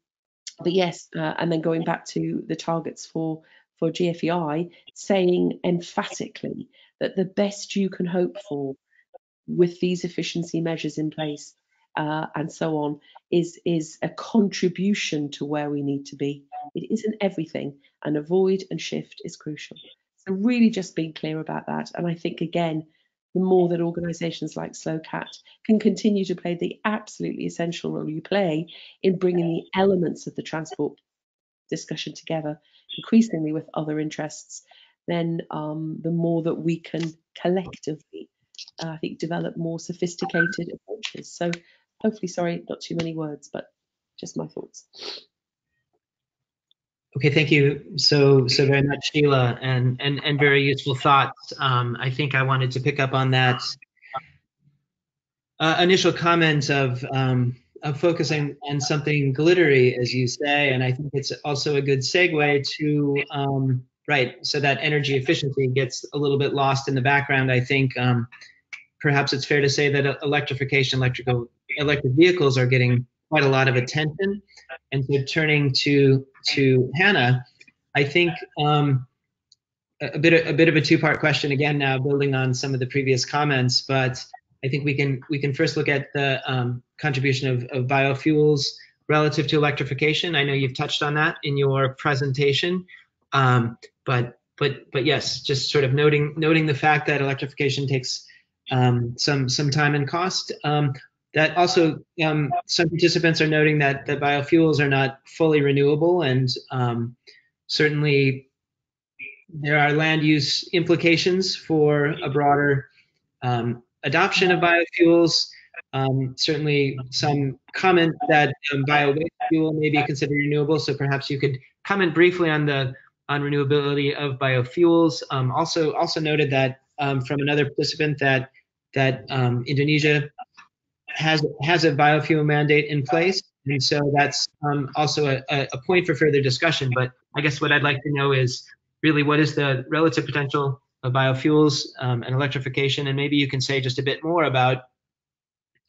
S4: but yes, uh, and then going back to the targets for for GFEI, saying emphatically that the best you can hope for with these efficiency measures in place uh, and so on is is a contribution to where we need to be. It isn't everything, and avoid and shift is crucial. So really, just being clear about that, and I think again the more that organisations like SLoCaT can continue to play the absolutely essential role you play in bringing the elements of the transport discussion together, increasingly with other interests, then um, the more that we can collectively, uh, I think, develop more sophisticated approaches. So hopefully, sorry, not too many words, but just my thoughts.
S1: Okay, thank you so so very much, Sheila, and and and very useful thoughts. Um, I think I wanted to pick up on that uh, initial comment of um, of focusing on something glittery, as you say, and I think it's also a good segue to um, right, so that energy efficiency gets a little bit lost in the background. I think um, perhaps it's fair to say that electrification, electrical electric vehicles are getting quite a lot of attention. And so turning to to Hannah, I think um, a, bit a bit of a two part question again now, building on some of the previous comments. But I think we can we can first look at the um, contribution of, of biofuels relative to electrification. I know you've touched on that in your presentation, um, but but but yes, just sort of noting noting the fact that electrification takes um, some some time and cost. Um, that also um, some participants are noting that the biofuels are not fully renewable, and um, certainly there are land use implications for a broader um, adoption of biofuels. Um, certainly, some comment that um, bio-waste may be considered renewable. So perhaps you could comment briefly on the on renewability of biofuels. Um, also, also noted that um, from another participant that that um, Indonesia has has a biofuel mandate in place, and so that's um, also a, a point for further discussion. But I guess what I'd like to know is really what is the relative potential of biofuels um, and electrification, and maybe you can say just a bit more about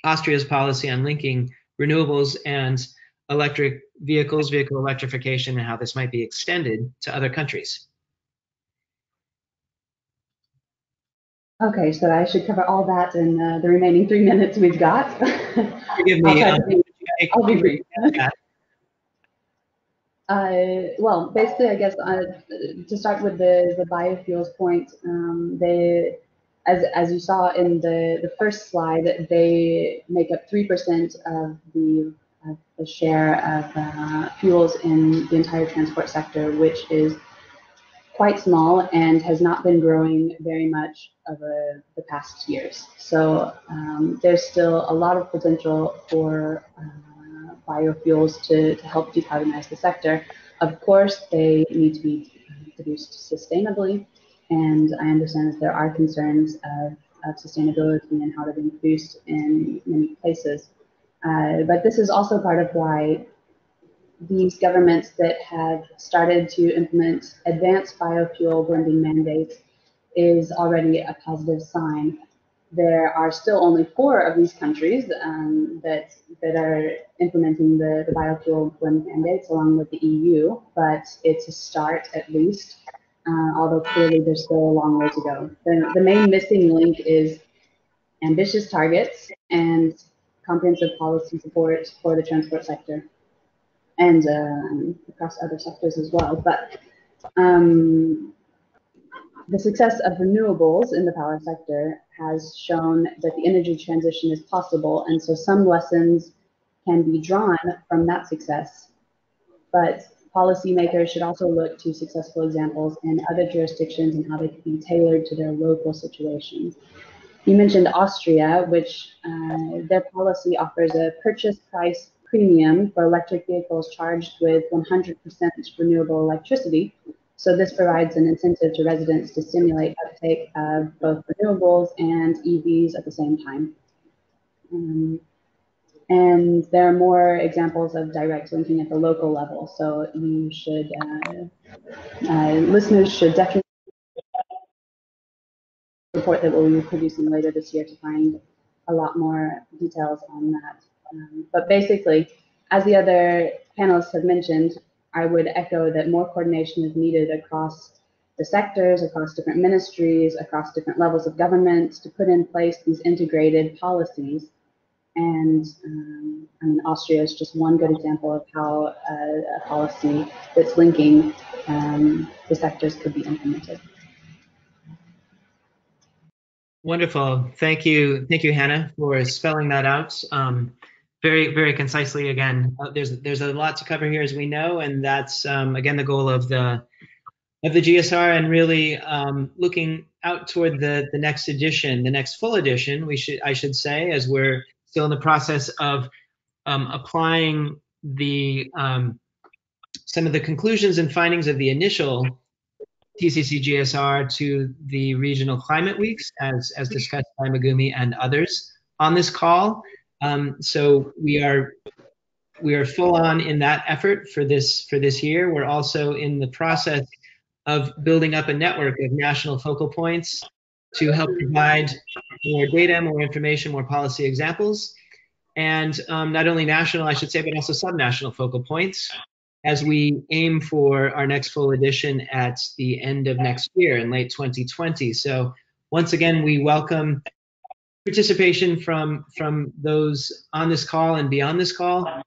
S1: Austria's policy on linking renewables and electric vehicles, vehicle electrification, and how this might be extended to other countries.
S6: Okay, so I should cover all that in uh, the remaining three minutes we've got.
S1: Forgive me.
S6: I'll,
S1: um,
S6: be, I'll be brief. Uh, well, basically, I guess uh, to start with the, the biofuels point, um, they, as, as you saw in the, the first slide, they make up 3% of the, of the share of uh, fuels in the entire transport sector, which is quite small and has not been growing very much over the past years. So um, there's still a lot of potential for uh, biofuels to, to help decarbonize the sector. Of course, they need to be produced sustainably, and I understand that there are concerns of, of sustainability and how they're being produced in many places. Uh, but this is also part of why these governments that have started to implement advanced biofuel blending mandates is already a positive sign. There are still only four of these countries um, that that are implementing the, the biofuel blend mandates along with the EU, but it's a start at least, uh, although clearly there's still a long way to go. The, the main missing link is ambitious targets and comprehensive policy support for the transport sector and um, across other sectors as well. But um, the success of renewables in the power sector has shown that the energy transition is possible, and so some lessons can be drawn from that success. But policymakers should also look to successful examples in other jurisdictions and how they can be tailored to their local situations. You mentioned Austria, which uh, their policy offers a purchase price premium for electric vehicles charged with 100% renewable electricity. So this provides an incentive to residents to stimulate uptake of both renewables and EVs at the same time. Um, and there are more examples of direct linking at the local level. So you should, uh, uh, listeners should definitely report that we'll be producing later this year to find a lot more details on that. Um, but basically, as the other panelists have mentioned, I would echo that more coordination is needed across the sectors, across different ministries, across different levels of government to put in place these integrated policies. And um, I mean, Austria is just one good example of how a, policy that's linking um, the sectors could be implemented.
S1: Wonderful. Thank you. Thank you, Hannah, for spelling that out. Um, very very concisely again uh, there's there's a lot to cover here as we know and that's um, again the goal of the of the gsr and really um, looking out toward the the next edition the next full edition we should i should say as we're still in the process of um, applying the um, some of the conclusions and findings of the initial TCC GSR to the regional climate weeks, as, as discussed by Megumi and others on this call. Um, so we are we are full on in that effort for this for this year. We're also in the process of building up a network of national focal points to help provide more data, more information, more policy examples, and um, not only national, I should say, but also subnational focal points as we aim for our next full edition at the end of next year in late 2020. So once again, we welcome participation from from those on this call and beyond this call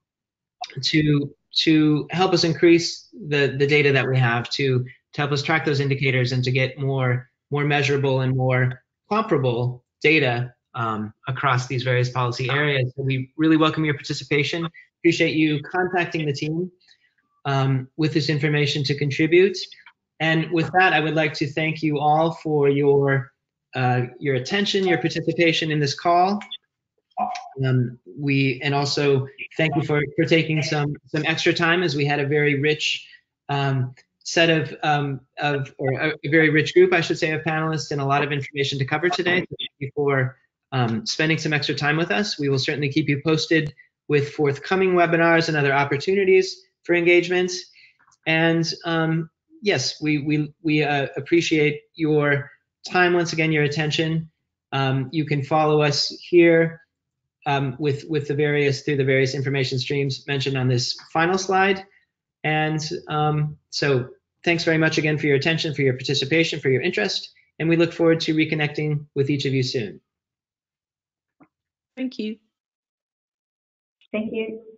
S1: to to help us increase the the data that we have to to help us track those indicators and to get more more measurable and more comparable data um, across these various policy areas. So we really welcome your participation. Appreciate you contacting the team um, with this information to contribute. And with that, I would like to thank you all for your uh, your attention, your participation in this call. Um, we and also thank you for for taking some some extra time as we had a very rich um, set of um, of or a, very rich group, I should say, of panelists and a lot of information to cover today. So thank you for um, spending some extra time with us. We will certainly keep you posted with forthcoming webinars and other opportunities for engagement. And um, yes, we we we uh, appreciate your time once again, your attention. Um, you can follow us here um, with with the various through the various information streams mentioned on this final slide. And um, so, thanks very much again for your attention, for your participation, for your interest, and we look forward to reconnecting with each of you soon.
S4: Thank you.
S2: Thank you.